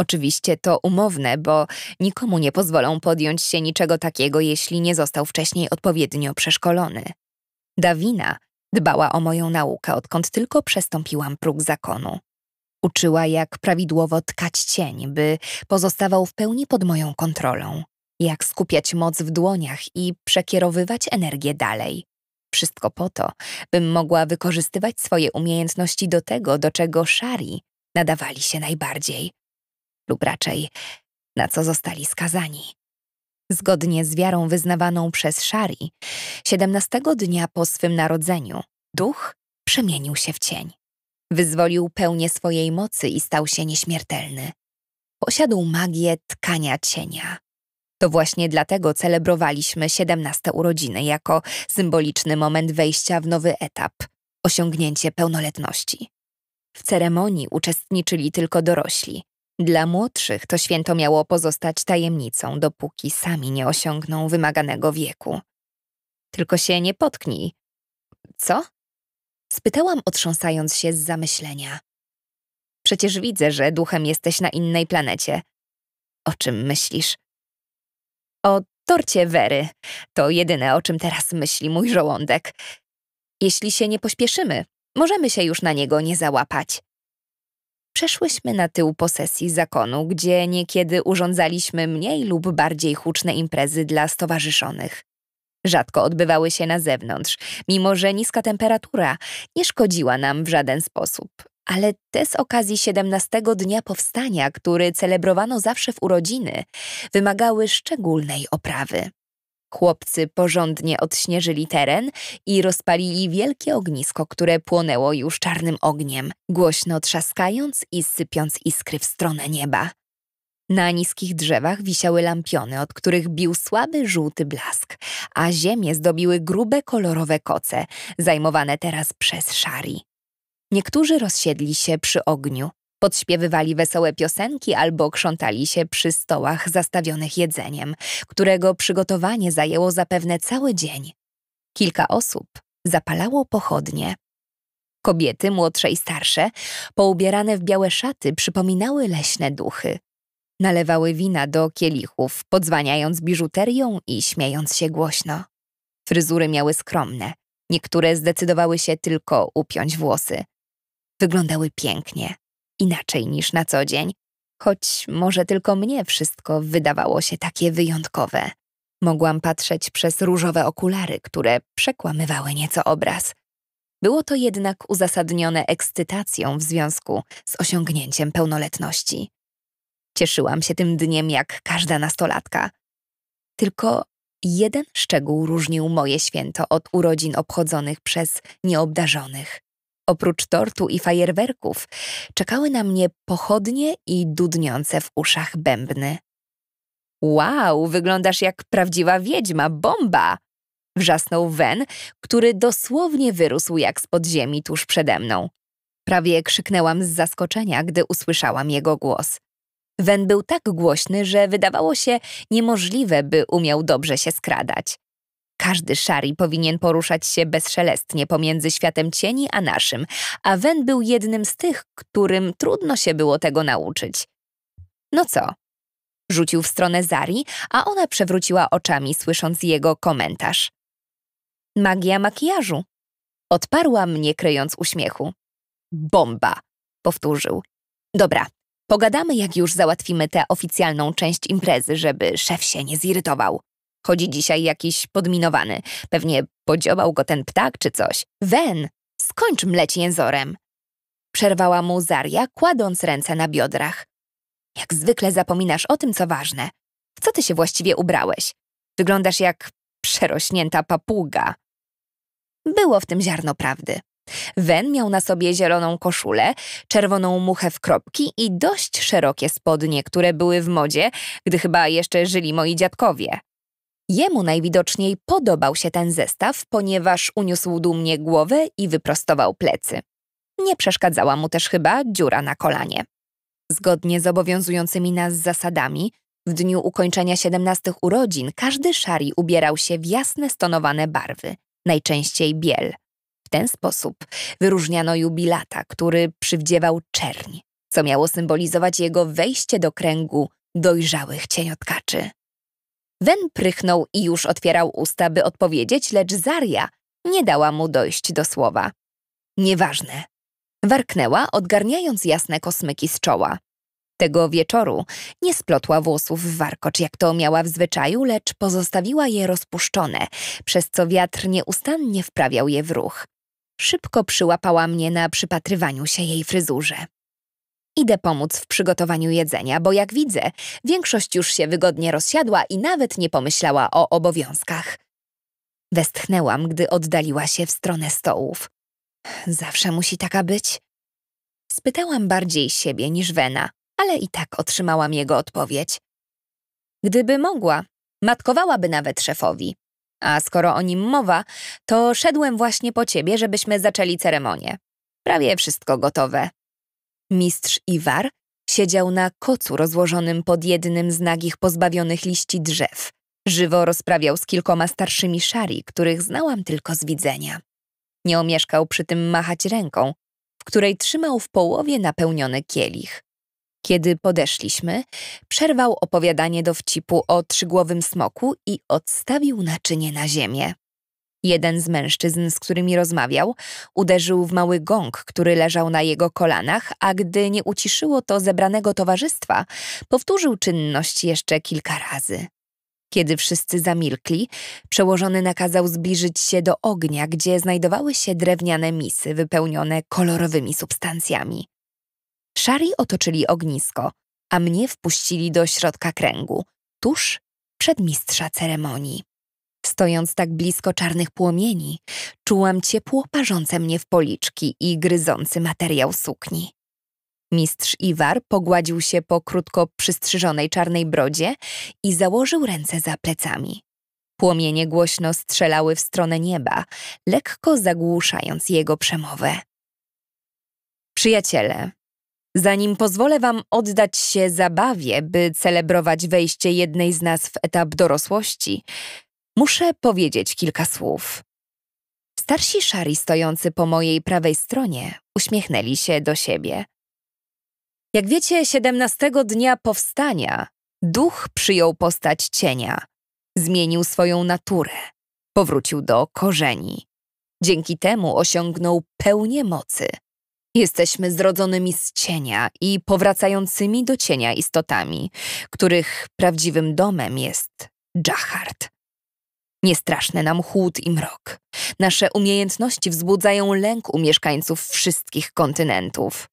Oczywiście to umowne, bo nikomu nie pozwolą podjąć się niczego takiego, jeśli nie został wcześniej odpowiednio przeszkolony. Dawina dbała o moją naukę, odkąd tylko przestąpiłam próg zakonu. Uczyła, jak prawidłowo tkać cień, by pozostawał w pełni pod moją kontrolą, jak skupiać moc w dłoniach i przekierowywać energię dalej. Wszystko po to, bym mogła wykorzystywać swoje umiejętności do tego, do czego szari nadawali się najbardziej, lub raczej na co zostali skazani. Zgodnie z wiarą wyznawaną przez Szari, siedemnastego dnia po swym narodzeniu duch przemienił się w cień. Wyzwolił pełnię swojej mocy i stał się nieśmiertelny. Posiadł magię tkania cienia. To właśnie dlatego celebrowaliśmy siedemnaste urodziny jako symboliczny moment wejścia w nowy etap osiągnięcie pełnoletności. W ceremonii uczestniczyli tylko dorośli. Dla młodszych to święto miało pozostać tajemnicą, dopóki sami nie osiągną wymaganego wieku. Tylko się nie potknij. Co? Spytałam, otrząsając się z zamyślenia. Przecież widzę, że duchem jesteś na innej planecie. O czym myślisz? O torcie Wery. To jedyne, o czym teraz myśli mój żołądek. Jeśli się nie pośpieszymy, możemy się już na niego nie załapać. Przeszłyśmy na tył posesji zakonu, gdzie niekiedy urządzaliśmy mniej lub bardziej huczne imprezy dla stowarzyszonych. Rzadko odbywały się na zewnątrz, mimo że niska temperatura nie szkodziła nam w żaden sposób. Ale te z okazji 17 dnia powstania, który celebrowano zawsze w urodziny, wymagały szczególnej oprawy. Chłopcy porządnie odśnieżyli teren i rozpalili wielkie ognisko, które płonęło już czarnym ogniem, głośno trzaskając i sypiąc iskry w stronę nieba. Na niskich drzewach wisiały lampiony, od których bił słaby żółty blask, a ziemię zdobiły grube kolorowe koce, zajmowane teraz przez szari. Niektórzy rozsiedli się przy ogniu, podśpiewywali wesołe piosenki albo krzątali się przy stołach zastawionych jedzeniem, którego przygotowanie zajęło zapewne cały dzień. Kilka osób zapalało pochodnie. Kobiety, młodsze i starsze, poubierane w białe szaty, przypominały leśne duchy. Nalewały wina do kielichów, podzwaniając biżuterią i śmiejąc się głośno. Fryzury miały skromne, niektóre zdecydowały się tylko upiąć włosy. Wyglądały pięknie, inaczej niż na co dzień, choć może tylko mnie wszystko wydawało się takie wyjątkowe. Mogłam patrzeć przez różowe okulary, które przekłamywały nieco obraz. Było to jednak uzasadnione ekscytacją w związku z osiągnięciem pełnoletności. Cieszyłam się tym dniem jak każda nastolatka. Tylko jeden szczegół różnił moje święto od urodzin obchodzonych przez nieobdarzonych. Oprócz tortu i fajerwerków czekały na mnie pochodnie i dudniące w uszach bębny. Wow, wyglądasz jak prawdziwa wiedźma, bomba! Wrzasnął Wen, który dosłownie wyrósł jak z podziemi tuż przede mną. Prawie krzyknęłam z zaskoczenia, gdy usłyszałam jego głos. Wen był tak głośny, że wydawało się niemożliwe, by umiał dobrze się skradać. Każdy szari powinien poruszać się bezszelestnie pomiędzy światem cieni a naszym, a Wen był jednym z tych, którym trudno się było tego nauczyć. No co? Rzucił w stronę Zari, a ona przewróciła oczami, słysząc jego komentarz. Magia makijażu. Odparła mnie, kryjąc uśmiechu. Bomba, powtórzył. Dobra, pogadamy, jak już załatwimy tę oficjalną część imprezy, żeby szef się nie zirytował. Chodzi dzisiaj jakiś podminowany. Pewnie podziobał go ten ptak czy coś. Wen, skończ mleć jęzorem. Przerwała mu Zaria, kładąc ręce na biodrach. Jak zwykle zapominasz o tym, co ważne. W co ty się właściwie ubrałeś? Wyglądasz jak przerośnięta papuga. Było w tym ziarno prawdy. Wen miał na sobie zieloną koszulę, czerwoną muchę w kropki i dość szerokie spodnie, które były w modzie, gdy chyba jeszcze żyli moi dziadkowie. Jemu najwidoczniej podobał się ten zestaw, ponieważ uniósł dumnie głowę i wyprostował plecy. Nie przeszkadzała mu też chyba dziura na kolanie. Zgodnie z obowiązującymi nas zasadami, w dniu ukończenia 17 urodzin każdy szari ubierał się w jasne stonowane barwy, najczęściej biel. Ten sposób wyróżniano jubilata, który przywdziewał czerń, co miało symbolizować jego wejście do kręgu dojrzałych cieniotkaczy. Wen prychnął i już otwierał usta, by odpowiedzieć, lecz Zaria nie dała mu dojść do słowa. Nieważne. Warknęła, odgarniając jasne kosmyki z czoła. Tego wieczoru nie splotła włosów w warkocz, jak to miała w zwyczaju, lecz pozostawiła je rozpuszczone, przez co wiatr nieustannie wprawiał je w ruch. Szybko przyłapała mnie na przypatrywaniu się jej fryzurze. Idę pomóc w przygotowaniu jedzenia, bo jak widzę, większość już się wygodnie rozsiadła i nawet nie pomyślała o obowiązkach. Westchnęłam, gdy oddaliła się w stronę stołów. Zawsze musi taka być? Spytałam bardziej siebie niż Wena, ale i tak otrzymałam jego odpowiedź. Gdyby mogła, matkowałaby nawet szefowi. A skoro o nim mowa, to szedłem właśnie po ciebie, żebyśmy zaczęli ceremonię. Prawie wszystko gotowe. Mistrz Iwar siedział na kocu rozłożonym pod jednym z nagich pozbawionych liści drzew. Żywo rozprawiał z kilkoma starszymi szari, których znałam tylko z widzenia. Nie omieszkał przy tym machać ręką, w której trzymał w połowie napełniony kielich. Kiedy podeszliśmy, przerwał opowiadanie dowcipu o trzygłowym smoku i odstawił naczynie na ziemię. Jeden z mężczyzn, z którymi rozmawiał, uderzył w mały gong, który leżał na jego kolanach, a gdy nie uciszyło to zebranego towarzystwa, powtórzył czynność jeszcze kilka razy. Kiedy wszyscy zamilkli, przełożony nakazał zbliżyć się do ognia, gdzie znajdowały się drewniane misy wypełnione kolorowymi substancjami. Szari otoczyli ognisko, a mnie wpuścili do środka kręgu, tuż przed mistrza ceremonii. Stojąc tak blisko czarnych płomieni, czułam ciepło parzące mnie w policzki i gryzący materiał sukni. Mistrz Iwar pogładził się po krótko przystrzyżonej czarnej brodzie i założył ręce za plecami. Płomienie głośno strzelały w stronę nieba, lekko zagłuszając jego przemowę. Przyjaciele, zanim pozwolę wam oddać się zabawie, by celebrować wejście jednej z nas w etap dorosłości, Muszę powiedzieć kilka słów. Starsi szari stojący po mojej prawej stronie uśmiechnęli się do siebie. Jak wiecie, siedemnastego dnia powstania duch przyjął postać cienia, zmienił swoją naturę, powrócił do korzeni. Dzięki temu osiągnął pełnię mocy. Jesteśmy zrodzonymi z cienia i powracającymi do cienia istotami, których prawdziwym domem jest Jahart. Niestraszny nam chłód i mrok. Nasze umiejętności wzbudzają lęk u mieszkańców wszystkich kontynentów.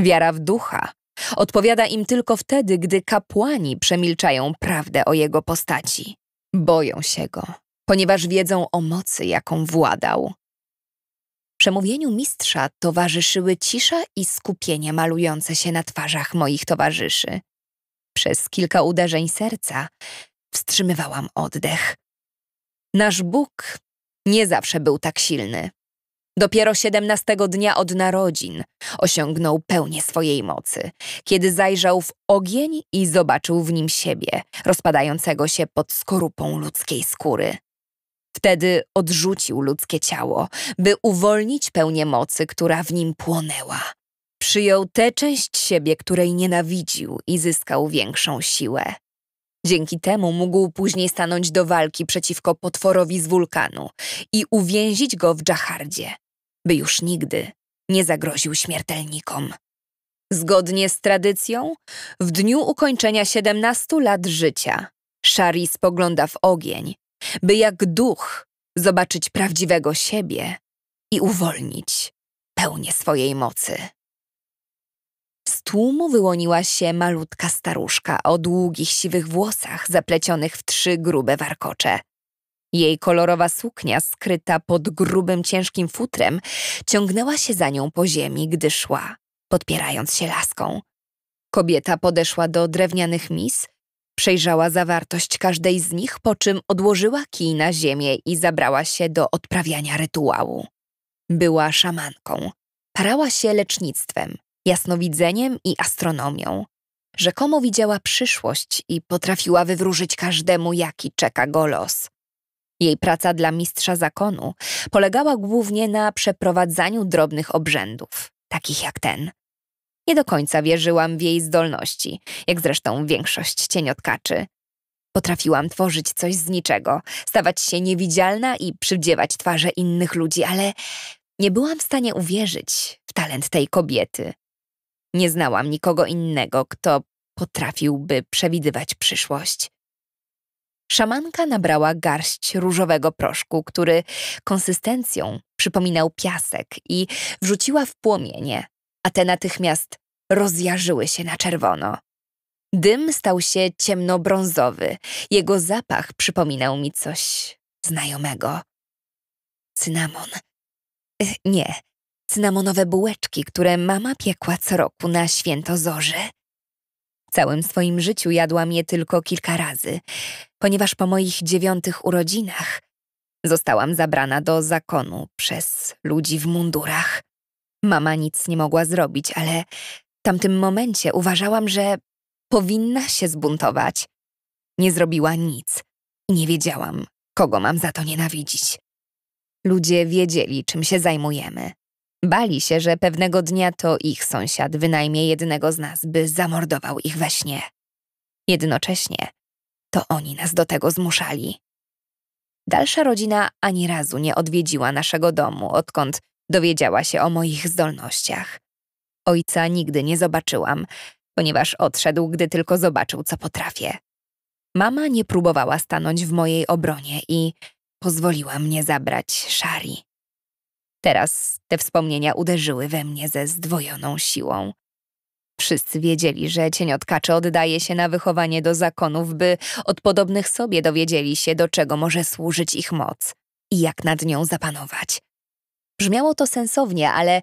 Wiara w ducha odpowiada im tylko wtedy, gdy kapłani przemilczają prawdę o jego postaci. Boją się go, ponieważ wiedzą o mocy, jaką władał. Przemówieniu mistrza towarzyszyły cisza i skupienie malujące się na twarzach moich towarzyszy. Przez kilka uderzeń serca wstrzymywałam oddech. Nasz Bóg nie zawsze był tak silny. Dopiero siedemnastego dnia od narodzin osiągnął pełnię swojej mocy, kiedy zajrzał w ogień i zobaczył w nim siebie, rozpadającego się pod skorupą ludzkiej skóry. Wtedy odrzucił ludzkie ciało, by uwolnić pełnię mocy, która w nim płonęła. Przyjął tę część siebie, której nienawidził i zyskał większą siłę. Dzięki temu mógł później stanąć do walki przeciwko potworowi z wulkanu i uwięzić go w Dżachardzie, by już nigdy nie zagroził śmiertelnikom. Zgodnie z tradycją, w dniu ukończenia 17 lat życia, Shari spogląda w ogień, by jak duch zobaczyć prawdziwego siebie i uwolnić pełnię swojej mocy. Z tłumu wyłoniła się malutka staruszka o długich siwych włosach zaplecionych w trzy grube warkocze. Jej kolorowa suknia, skryta pod grubym, ciężkim futrem, ciągnęła się za nią po ziemi, gdy szła, podpierając się laską. Kobieta podeszła do drewnianych mis, przejrzała zawartość każdej z nich, po czym odłożyła kij na ziemię i zabrała się do odprawiania rytuału. Była szamanką. Parała się lecznictwem, jasnowidzeniem i astronomią. Rzekomo widziała przyszłość i potrafiła wywróżyć każdemu, jaki czeka go los. Jej praca dla mistrza zakonu polegała głównie na przeprowadzaniu drobnych obrzędów, takich jak ten. Nie do końca wierzyłam w jej zdolności, jak zresztą większość cieniotkaczy. Potrafiłam tworzyć coś z niczego, stawać się niewidzialna i przywdziewać twarze innych ludzi, ale nie byłam w stanie uwierzyć w talent tej kobiety. Nie znałam nikogo innego, kto potrafiłby przewidywać przyszłość. Szamanka nabrała garść różowego proszku, który konsystencją przypominał piasek i wrzuciła w płomienie, a te natychmiast rozjarzyły się na czerwono. Dym stał się ciemnobrązowy. Jego zapach przypominał mi coś znajomego. Cynamon. Nie, cynamonowe bułeczki, które mama piekła co roku na święto zorzy. Całym swoim życiu jadłam je tylko kilka razy, ponieważ po moich dziewiątych urodzinach zostałam zabrana do zakonu przez ludzi w mundurach. Mama nic nie mogła zrobić, ale w tamtym momencie uważałam, że powinna się zbuntować. Nie zrobiła nic i nie wiedziałam, kogo mam za to nienawidzić. Ludzie wiedzieli, czym się zajmujemy. Bali się, że pewnego dnia to ich sąsiad wynajmie jednego z nas, by zamordował ich we śnie. Jednocześnie to oni nas do tego zmuszali. Dalsza rodzina ani razu nie odwiedziła naszego domu, odkąd dowiedziała się o moich zdolnościach. Ojca nigdy nie zobaczyłam, ponieważ odszedł, gdy tylko zobaczył, co potrafię. Mama nie próbowała stanąć w mojej obronie i pozwoliła mnie zabrać Shari. Teraz te wspomnienia uderzyły we mnie ze zdwojoną siłą. Wszyscy wiedzieli, że cieniotkacze oddaje się na wychowanie do zakonów, by od podobnych sobie dowiedzieli się, do czego może służyć ich moc i jak nad nią zapanować. Brzmiało to sensownie, ale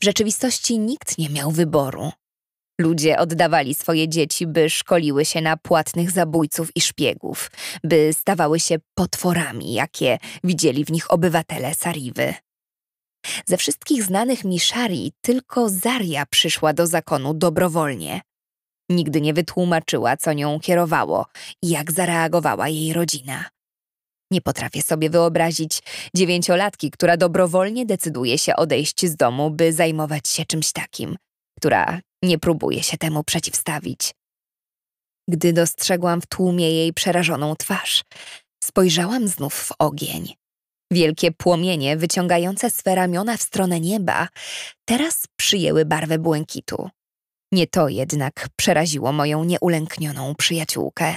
w rzeczywistości nikt nie miał wyboru. Ludzie oddawali swoje dzieci, by szkoliły się na płatnych zabójców i szpiegów, by stawały się potworami, jakie widzieli w nich obywatele Sariwy. Ze wszystkich znanych mi tylko Zaria przyszła do zakonu dobrowolnie. Nigdy nie wytłumaczyła, co nią kierowało i jak zareagowała jej rodzina. Nie potrafię sobie wyobrazić dziewięciolatki, która dobrowolnie decyduje się odejść z domu, by zajmować się czymś takim, która nie próbuje się temu przeciwstawić. Gdy dostrzegłam w tłumie jej przerażoną twarz, spojrzałam znów w ogień. Wielkie płomienie wyciągające swe ramiona w stronę nieba teraz przyjęły barwę błękitu. Nie to jednak przeraziło moją nieulęknioną przyjaciółkę.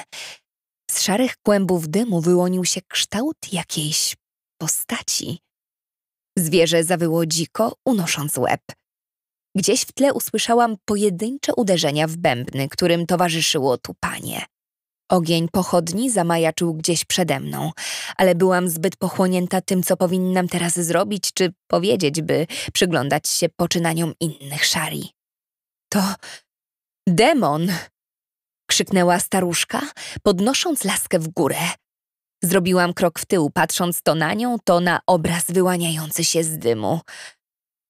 Z szarych kłębów dymu wyłonił się kształt jakiejś postaci. Zwierzę zawyło dziko, unosząc łeb. Gdzieś w tle usłyszałam pojedyncze uderzenia w bębny, którym towarzyszyło tupanie. Ogień pochodni zamajaczył gdzieś przede mną, ale byłam zbyt pochłonięta tym, co powinnam teraz zrobić czy powiedzieć, by przyglądać się poczynaniom innych szari. To demon! Krzyknęła staruszka, podnosząc laskę w górę. Zrobiłam krok w tył, patrząc to na nią, to na obraz wyłaniający się z dymu.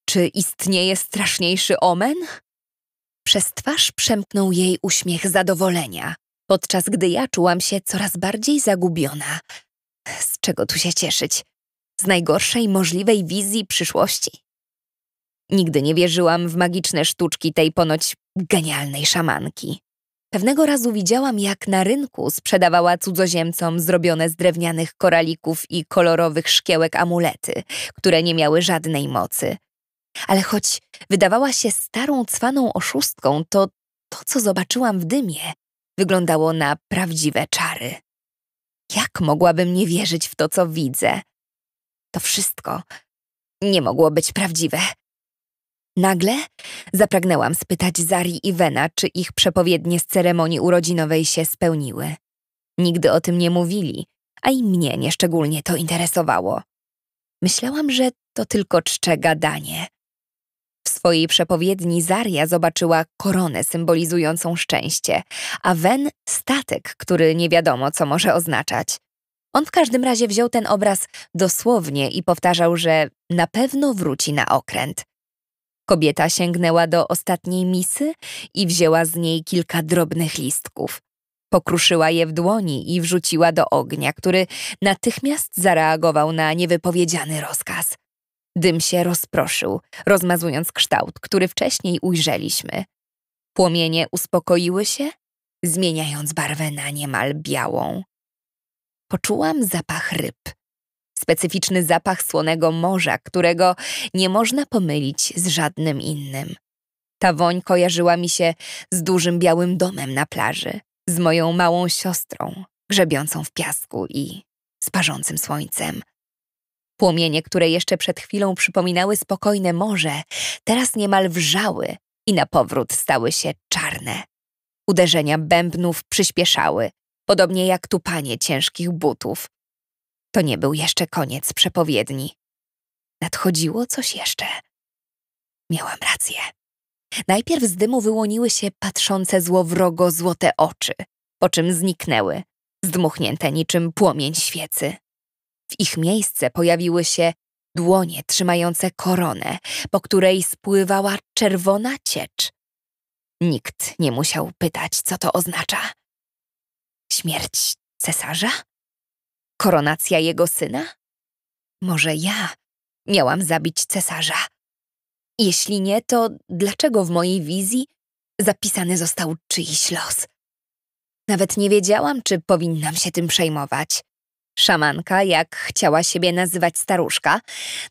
Czy istnieje straszniejszy omen? Przez twarz przemknął jej uśmiech zadowolenia, podczas gdy ja czułam się coraz bardziej zagubiona. Z czego tu się cieszyć? Z najgorszej możliwej wizji przyszłości? Nigdy nie wierzyłam w magiczne sztuczki tej ponoć genialnej szamanki. Pewnego razu widziałam, jak na rynku sprzedawała cudzoziemcom zrobione z drewnianych koralików i kolorowych szkiełek amulety, które nie miały żadnej mocy. Ale choć wydawała się starą, cwaną oszustką, to to, co zobaczyłam w dymie, wyglądało na prawdziwe czary. Jak mogłabym nie wierzyć w to, co widzę? To wszystko nie mogło być prawdziwe. Nagle zapragnęłam spytać Zari i Wena, czy ich przepowiednie z ceremonii urodzinowej się spełniły. Nigdy o tym nie mówili, a i mnie nieszczególnie to interesowało. Myślałam, że to tylko czcze gadanie. W swojej przepowiedni Zaria zobaczyła koronę symbolizującą szczęście, a Wen statek, który nie wiadomo, co może oznaczać. On w każdym razie wziął ten obraz dosłownie i powtarzał, że na pewno wróci na okręt. Kobieta sięgnęła do ostatniej misy i wzięła z niej kilka drobnych listków. Pokruszyła je w dłoni i wrzuciła do ognia, który natychmiast zareagował na niewypowiedziany rozkaz. Dym się rozproszył, rozmazując kształt, który wcześniej ujrzeliśmy. Płomienie uspokoiły się, zmieniając barwę na niemal białą. Poczułam zapach ryb specyficzny zapach słonego morza, którego nie można pomylić z żadnym innym. Ta woń kojarzyła mi się z dużym białym domem na plaży, z moją małą siostrą, grzebiącą w piasku i z parzącym słońcem. Płomienie, które jeszcze przed chwilą przypominały spokojne morze, teraz niemal wrzały i na powrót stały się czarne. Uderzenia bębnów przyspieszały, podobnie jak tupanie ciężkich butów. To nie był jeszcze koniec przepowiedni. Nadchodziło coś jeszcze. Miałam rację. Najpierw z dymu wyłoniły się patrzące złowrogo złote oczy, po czym zniknęły, zdmuchnięte niczym płomień świecy. W ich miejsce pojawiły się dłonie trzymające koronę, po której spływała czerwona ciecz. Nikt nie musiał pytać, co to oznacza. Śmierć cesarza? Koronacja jego syna? Może ja miałam zabić cesarza? Jeśli nie, to dlaczego w mojej wizji zapisany został czyjś los? Nawet nie wiedziałam, czy powinnam się tym przejmować. Szamanka, jak chciała siebie nazywać staruszka,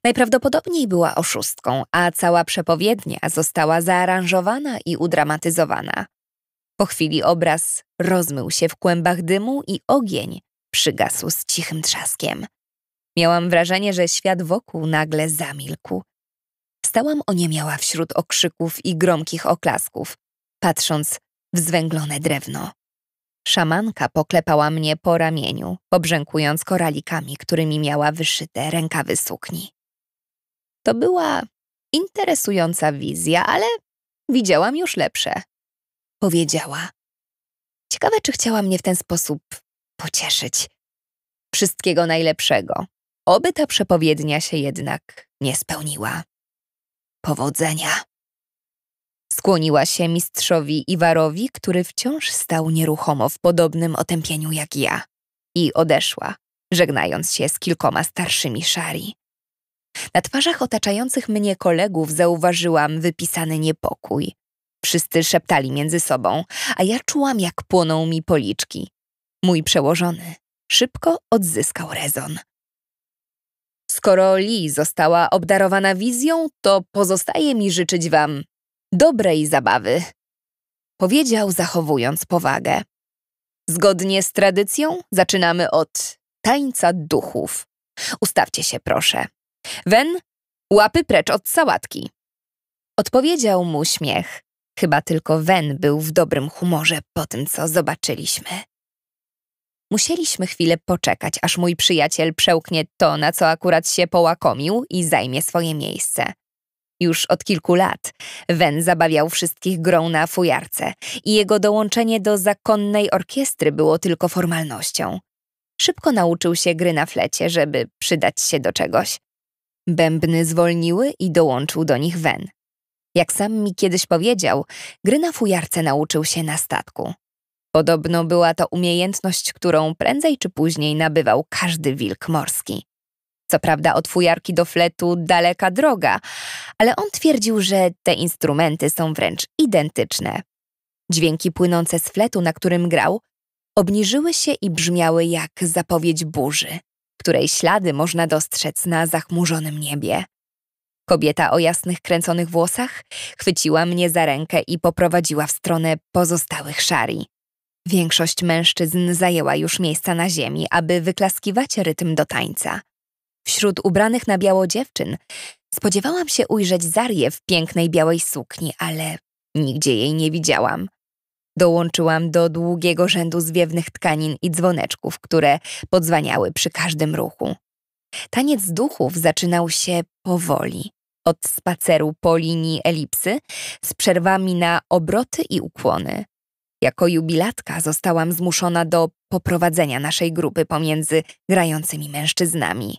najprawdopodobniej była oszustką, a cała przepowiednia została zaaranżowana i udramatyzowana. Po chwili obraz rozmył się w kłębach dymu i ogień przygasł z cichym trzaskiem. Miałam wrażenie, że świat wokół nagle zamilkł. Stałam oniemiała wśród okrzyków i gromkich oklasków, patrząc w zwęglone drewno. Szamanka poklepała mnie po ramieniu, pobrzękując koralikami, którymi miała wyszyte rękawy sukni. To była interesująca wizja, ale widziałam już lepsze. Powiedziała. Ciekawe, czy chciała mnie w ten sposób pocieszyć. Wszystkiego najlepszego. Oby ta przepowiednia się jednak nie spełniła. Powodzenia. Skłoniła się mistrzowi Iwarowi, który wciąż stał nieruchomo w podobnym otępieniu jak ja, i odeszła, żegnając się z kilkoma starszymi szari. Na twarzach otaczających mnie kolegów zauważyłam wypisany niepokój. Wszyscy szeptali między sobą, a ja czułam, jak płoną mi policzki. Mój przełożony szybko odzyskał rezon. Skoro Lee została obdarowana wizją, to pozostaje mi życzyć wam dobrej zabawy. Powiedział, zachowując powagę. Zgodnie z tradycją zaczynamy od tańca duchów. Ustawcie się, proszę. Wen, łapy precz od sałatki. Odpowiedział mu śmiech. Chyba tylko Wen był w dobrym humorze po tym, co zobaczyliśmy. Musieliśmy chwilę poczekać, aż mój przyjaciel przełknie to, na co akurat się połakomił i zajmie swoje miejsce. Już od kilku lat Wen zabawiał wszystkich grą na fujarce i jego dołączenie do zakonnej orkiestry było tylko formalnością. szybko nauczył się gry na flecie, żeby przydać się do czegoś. Bębny zwolniły i dołączył do nich Wen. Jak sam mi kiedyś powiedział, gry na fujarce nauczył się na statku. Podobno była to umiejętność, którą prędzej czy później nabywał każdy wilk morski. Co prawda od fujarki do fletu daleka droga, ale on twierdził, że te instrumenty są wręcz identyczne. Dźwięki płynące z fletu, na którym grał, obniżyły się i brzmiały jak zapowiedź burzy, której ślady można dostrzec na zachmurzonym niebie. Kobieta o jasnych, kręconych włosach chwyciła mnie za rękę i poprowadziła w stronę pozostałych szari. Większość mężczyzn zajęła już miejsca na ziemi, aby wyklaskiwać rytm do tańca. Wśród ubranych na biało dziewczyn spodziewałam się ujrzeć Zarię w pięknej białej sukni, ale nigdzie jej nie widziałam. Dołączyłam do długiego rzędu zwiewnych tkanin i dzwoneczków, które podzwaniały przy każdym ruchu. Taniec duchów zaczynał się powoli, od spaceru po linii elipsy, z przerwami na obroty i ukłony. Jako jubilatka zostałam zmuszona do poprowadzenia naszej grupy pomiędzy grającymi mężczyznami.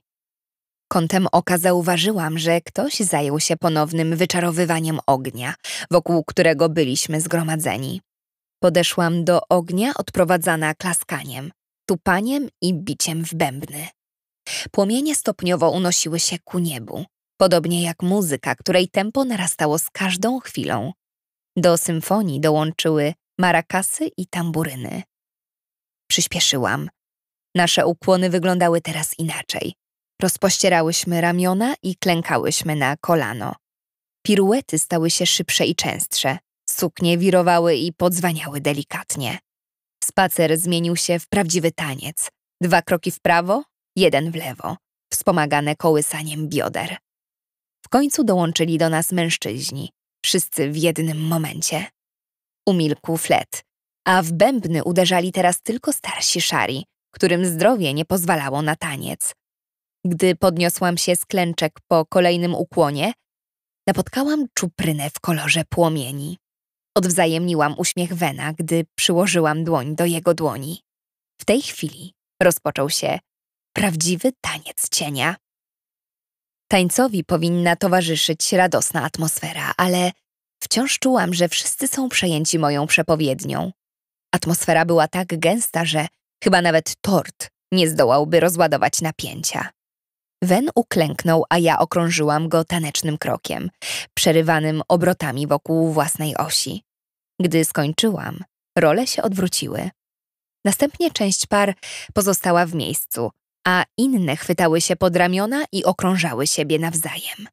Kątem oka zauważyłam, że ktoś zajął się ponownym wyczarowywaniem ognia, wokół którego byliśmy zgromadzeni. Podeszłam do ognia odprowadzana klaskaniem, tupaniem i biciem w bębny. Płomienie stopniowo unosiły się ku niebu, podobnie jak muzyka, której tempo narastało z każdą chwilą. Do symfonii dołączyły marakasy i tamburyny. Przyspieszyłam. Nasze ukłony wyglądały teraz inaczej. Rozpościerałyśmy ramiona i klękałyśmy na kolano. Piruety stały się szybsze i częstsze. Suknie wirowały i podzwaniały delikatnie. Spacer zmienił się w prawdziwy taniec. Dwa kroki w prawo, jeden w lewo, wspomagane kołysaniem bioder. W końcu dołączyli do nas mężczyźni, wszyscy w jednym momencie. Umilkł flet, a w bębny uderzali teraz tylko starsi szari, którym zdrowie nie pozwalało na taniec. Gdy podniosłam się z klęczek po kolejnym ukłonie, napotkałam czuprynę w kolorze płomieni. Odwzajemniłam uśmiech Wena, gdy przyłożyłam dłoń do jego dłoni. W tej chwili rozpoczął się prawdziwy taniec cienia. Tańcowi powinna towarzyszyć radosna atmosfera, ale wciąż czułam, że wszyscy są przejęci moją przepowiednią. Atmosfera była tak gęsta, że chyba nawet tort nie zdołałby rozładować napięcia. Wen uklęknął, a ja okrążyłam go tanecznym krokiem, przerywanym obrotami wokół własnej osi. Gdy skończyłam, role się odwróciły. Następnie część par pozostała w miejscu, a inne chwytały się pod ramiona i okrążały siebie nawzajem.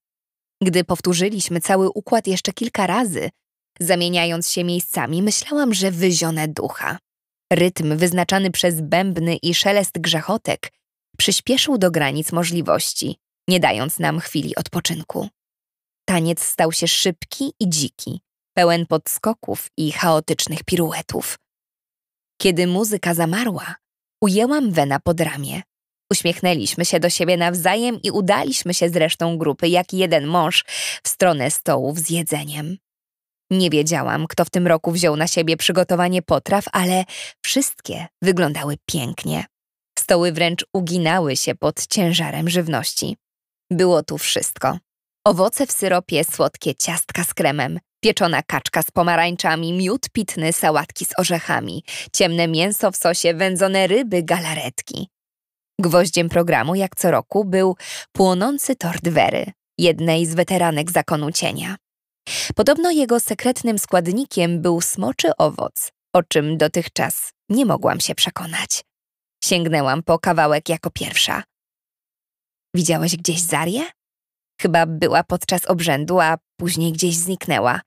Gdy powtórzyliśmy cały układ jeszcze kilka razy, zamieniając się miejscami, myślałam, że wyzionę ducha. Rytm wyznaczany przez bębny i szelest grzechotek przyspieszył do granic możliwości, nie dając nam chwili odpoczynku. Taniec stał się szybki i dziki, pełen podskoków i chaotycznych piruetów. Kiedy muzyka zamarła, ujęłam Wena pod ramię. Uśmiechnęliśmy się do siebie nawzajem i udaliśmy się z resztą grupy jak jeden mąż w stronę stołów z jedzeniem. Nie wiedziałam, kto w tym roku wziął na siebie przygotowanie potraw, ale wszystkie wyglądały pięknie. Stoły wręcz uginały się pod ciężarem żywności. Było tu wszystko. Owoce w syropie, słodkie ciastka z kremem, pieczona kaczka z pomarańczami, miód pitny, sałatki z orzechami, ciemne mięso w sosie, wędzone ryby, galaretki. Gwoździem programu, jak co roku, był płonący tort Wery, jednej z weteranek zakonu cienia. Podobno jego sekretnym składnikiem był smoczy owoc, o czym dotychczas nie mogłam się przekonać. Sięgnęłam po kawałek jako pierwsza. Widziałeś gdzieś Zarię? Chyba była podczas obrzędu, a później gdzieś zniknęła.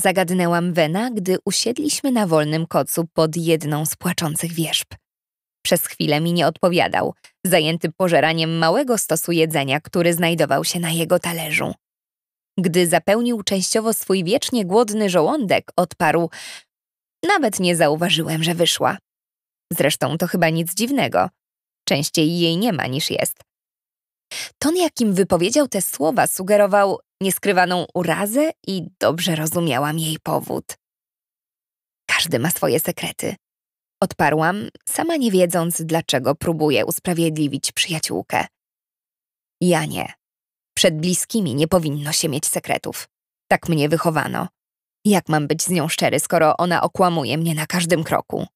Zagadnęłam Wena, gdy usiedliśmy na wolnym kocu pod jedną z płaczących wierzb. Przez chwilę mi nie odpowiadał, zajęty pożeraniem małego stosu jedzenia, który znajdował się na jego talerzu. Gdy zapełnił częściowo swój wiecznie głodny żołądek, odparł: Nawet nie zauważyłem, że wyszła. Zresztą to chyba nic dziwnego. Częściej jej nie ma niż jest. Ton, jakim wypowiedział te słowa, sugerował nieskrywaną urazę i dobrze rozumiałam jej powód. Każdy ma swoje sekrety. Odparłam, sama nie wiedząc, dlaczego próbuję usprawiedliwić przyjaciółkę. Ja nie. Przed bliskimi nie powinno się mieć sekretów. Tak mnie wychowano. Jak mam być z nią szczery, skoro ona okłamuje mnie na każdym kroku?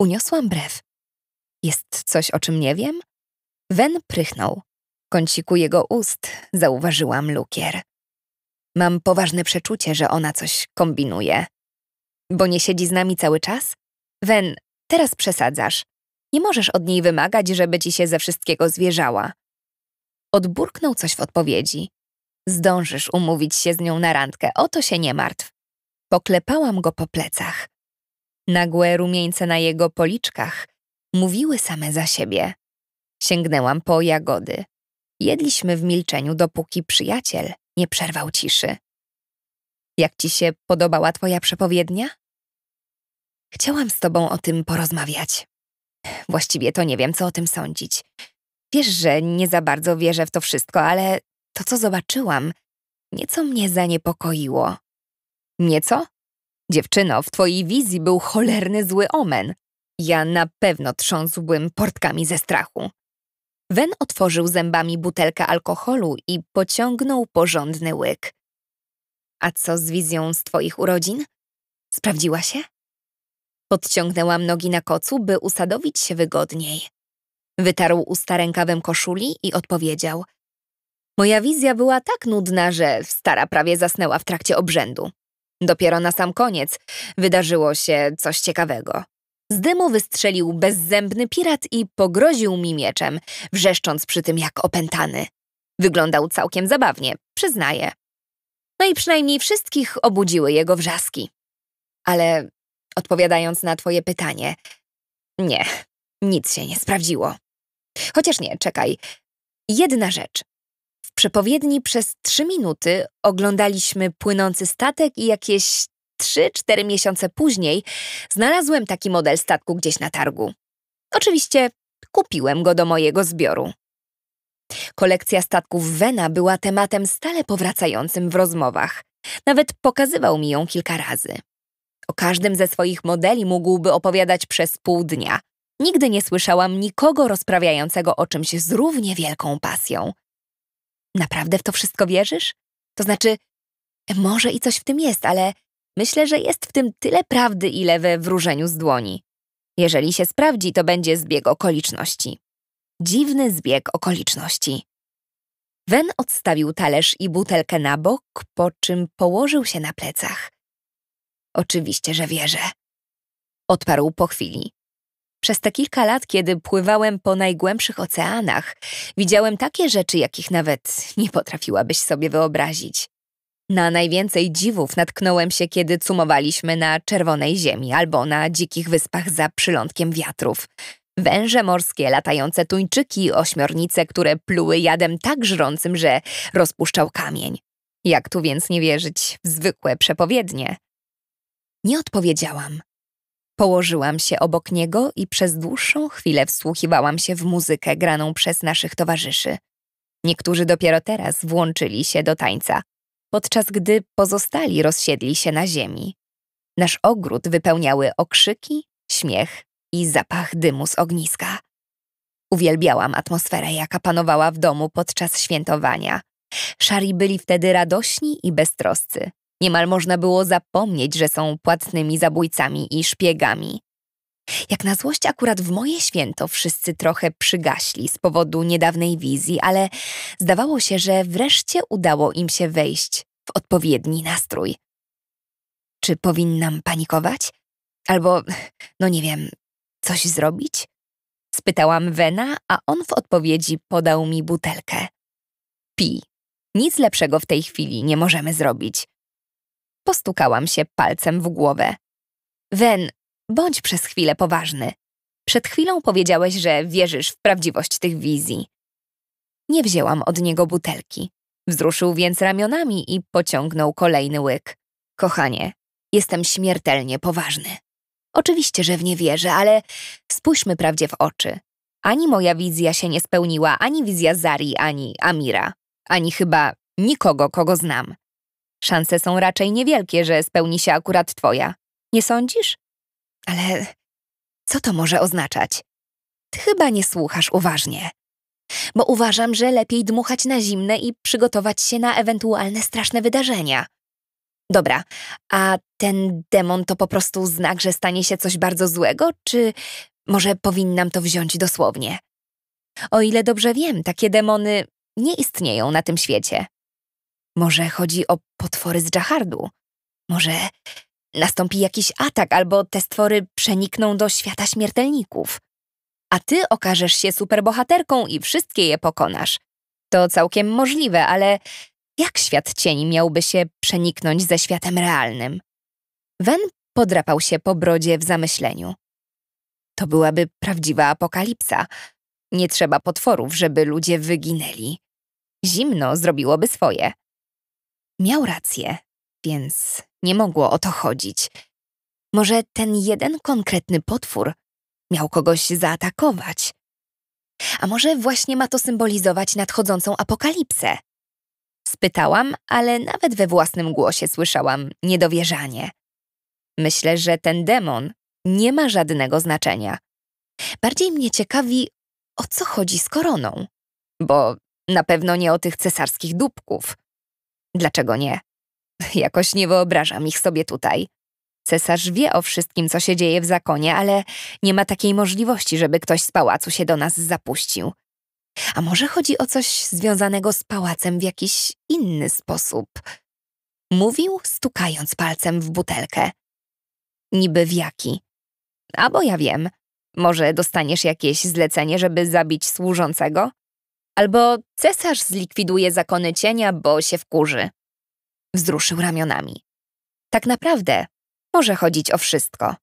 Uniosłam brew. Jest coś, o czym nie wiem? Wen prychnął. Kąciku jego ust zauważyłam lukier. Mam poważne przeczucie, że ona coś kombinuje. Bo nie siedzi z nami cały czas? Wen, teraz przesadzasz. Nie możesz od niej wymagać, żeby ci się ze wszystkiego zwierzała. Odburknął coś w odpowiedzi. Zdążysz umówić się z nią na randkę, o to się nie martw. Poklepałam go po plecach. Nagłe rumieńce na jego policzkach mówiły same za siebie. Sięgnęłam po jagody. Jedliśmy w milczeniu, dopóki przyjaciel nie przerwał ciszy. Jak ci się podobała twoja przepowiednia? Chciałam z tobą o tym porozmawiać. Właściwie to nie wiem, co o tym sądzić. Wiesz, że nie za bardzo wierzę w to wszystko, ale to, co zobaczyłam, nieco mnie zaniepokoiło. Nieco? Dziewczyno, w twojej wizji był cholerny zły omen. Ja na pewno trząsłbym portkami ze strachu. Wen otworzył zębami butelkę alkoholu i pociągnął porządny łyk. A co z wizją z twoich urodzin? Sprawdziła się? Podciągnęłam nogi na kocu, by usadowić się wygodniej. Wytarł usta rękawem koszuli i odpowiedział. Moja wizja była tak nudna, że stara prawie zasnęła w trakcie obrzędu. Dopiero na sam koniec wydarzyło się coś ciekawego. Z dymu wystrzelił bezzębny pirat i pogroził mi mieczem, wrzeszcząc przy tym jak opętany. Wyglądał całkiem zabawnie, przyznaję. No i przynajmniej wszystkich obudziły jego wrzaski. Ale odpowiadając na twoje pytanie, nie, nic się nie sprawdziło. Chociaż nie, czekaj. Jedna rzecz. W przepowiedni przez trzy minuty oglądaliśmy płynący statek i jakieś trzy, cztery miesiące później znalazłem taki model statku gdzieś na targu. Oczywiście kupiłem go do mojego zbioru. Kolekcja statków Wena była tematem stale powracającym w rozmowach. Nawet pokazywał mi ją kilka razy. O każdym ze swoich modeli mógłby opowiadać przez pół dnia. Nigdy nie słyszałam nikogo rozprawiającego o czymś z równie wielką pasją. Naprawdę w to wszystko wierzysz? To znaczy, może i coś w tym jest, ale myślę, że jest w tym tyle prawdy, ile we wróżeniu z dłoni. Jeżeli się sprawdzi, to będzie zbieg okoliczności. Dziwny zbieg okoliczności. Wen odstawił talerz i butelkę na bok, po czym położył się na plecach. Oczywiście, że wierzę. Odparł po chwili. Przez te kilka lat, kiedy pływałem po najgłębszych oceanach, widziałem takie rzeczy, jakich nawet nie potrafiłabyś sobie wyobrazić. Na najwięcej dziwów natknąłem się, kiedy cumowaliśmy na czerwonej ziemi albo na dzikich wyspach za przylądkiem wiatrów. Węże morskie, latające tuńczyki, ośmiornice, które pluły jadem tak żrącym, że rozpuszczał kamień. Jak tu więc nie wierzyć w zwykłe przepowiednie? Nie odpowiedziałam. Położyłam się obok niego i przez dłuższą chwilę wsłuchiwałam się w muzykę graną przez naszych towarzyszy. Niektórzy dopiero teraz włączyli się do tańca, podczas gdy pozostali rozsiedli się na ziemi. Nasz ogród wypełniały okrzyki, śmiech i zapach dymu z ogniska. Uwielbiałam atmosferę, jaka panowała w domu podczas świętowania. Szari byli wtedy radośni i beztroscy. Niemal można było zapomnieć, że są płatnymi zabójcami i szpiegami. Jak na złość akurat w moje święto wszyscy trochę przygaśli z powodu niedawnej wizji, ale zdawało się, że wreszcie udało im się wejść w odpowiedni nastrój. Czy powinnam panikować? Albo, no nie wiem, coś zrobić? Spytałam Wena, a on w odpowiedzi podał mi butelkę. Pi. Nic lepszego w tej chwili nie możemy zrobić. Postukałam się palcem w głowę. Wen, bądź przez chwilę poważny. Przed chwilą powiedziałeś, że wierzysz w prawdziwość tych wizji. Nie wzięłam od niego butelki. Wzruszył więc ramionami i pociągnął kolejny łyk. Kochanie, jestem śmiertelnie poważny. Oczywiście, że w nie wierzę, ale spójrzmy prawdzie w oczy. Ani moja wizja się nie spełniła, ani wizja Zari, ani Amira, ani chyba nikogo, kogo znam. Szanse są raczej niewielkie, że spełni się akurat twoja. Nie sądzisz? Ale Co to może oznaczać? Ty chyba nie słuchasz uważnie. Bo uważam, że lepiej dmuchać na zimne i przygotować się na ewentualne straszne wydarzenia. Dobra, a ten demon to po prostu znak, że stanie się coś bardzo złego, czy może powinnam to wziąć dosłownie? O ile dobrze wiem, takie demony nie istnieją na tym świecie. Może chodzi o potwory z Jahardu? Może nastąpi jakiś atak, albo te stwory przenikną do świata śmiertelników. A ty okażesz się superbohaterką i wszystkie je pokonasz. To całkiem możliwe, ale jak świat cieni miałby się przeniknąć ze światem realnym? Wen podrapał się po brodzie w zamyśleniu. To byłaby prawdziwa apokalipsa. Nie trzeba potworów, żeby ludzie wyginęli. Zimno zrobiłoby swoje. Miał rację, więc nie mogło o to chodzić. Może ten jeden konkretny potwór miał kogoś zaatakować? A może właśnie ma to symbolizować nadchodzącą apokalipsę? Spytałam, ale nawet we własnym głosie słyszałam niedowierzanie. Myślę, że ten demon nie ma żadnego znaczenia. Bardziej mnie ciekawi, o co chodzi z koroną. Bo na pewno nie o tych cesarskich dupków. Dlaczego nie? [LAUGHS] Jakoś nie wyobrażam ich sobie tutaj. Cesarz wie o wszystkim, co się dzieje w zakonie, ale nie ma takiej możliwości, żeby ktoś z pałacu się do nas zapuścił. A może chodzi o coś związanego z pałacem w jakiś inny sposób? Mówił, stukając palcem w butelkę. Niby w jaki? A bo ja wiem. Może dostaniesz jakieś zlecenie, żeby zabić służącego? Albo cesarz zlikwiduje zakony cienia, bo się wkurzy. Wzruszył ramionami. Tak naprawdę może chodzić o wszystko.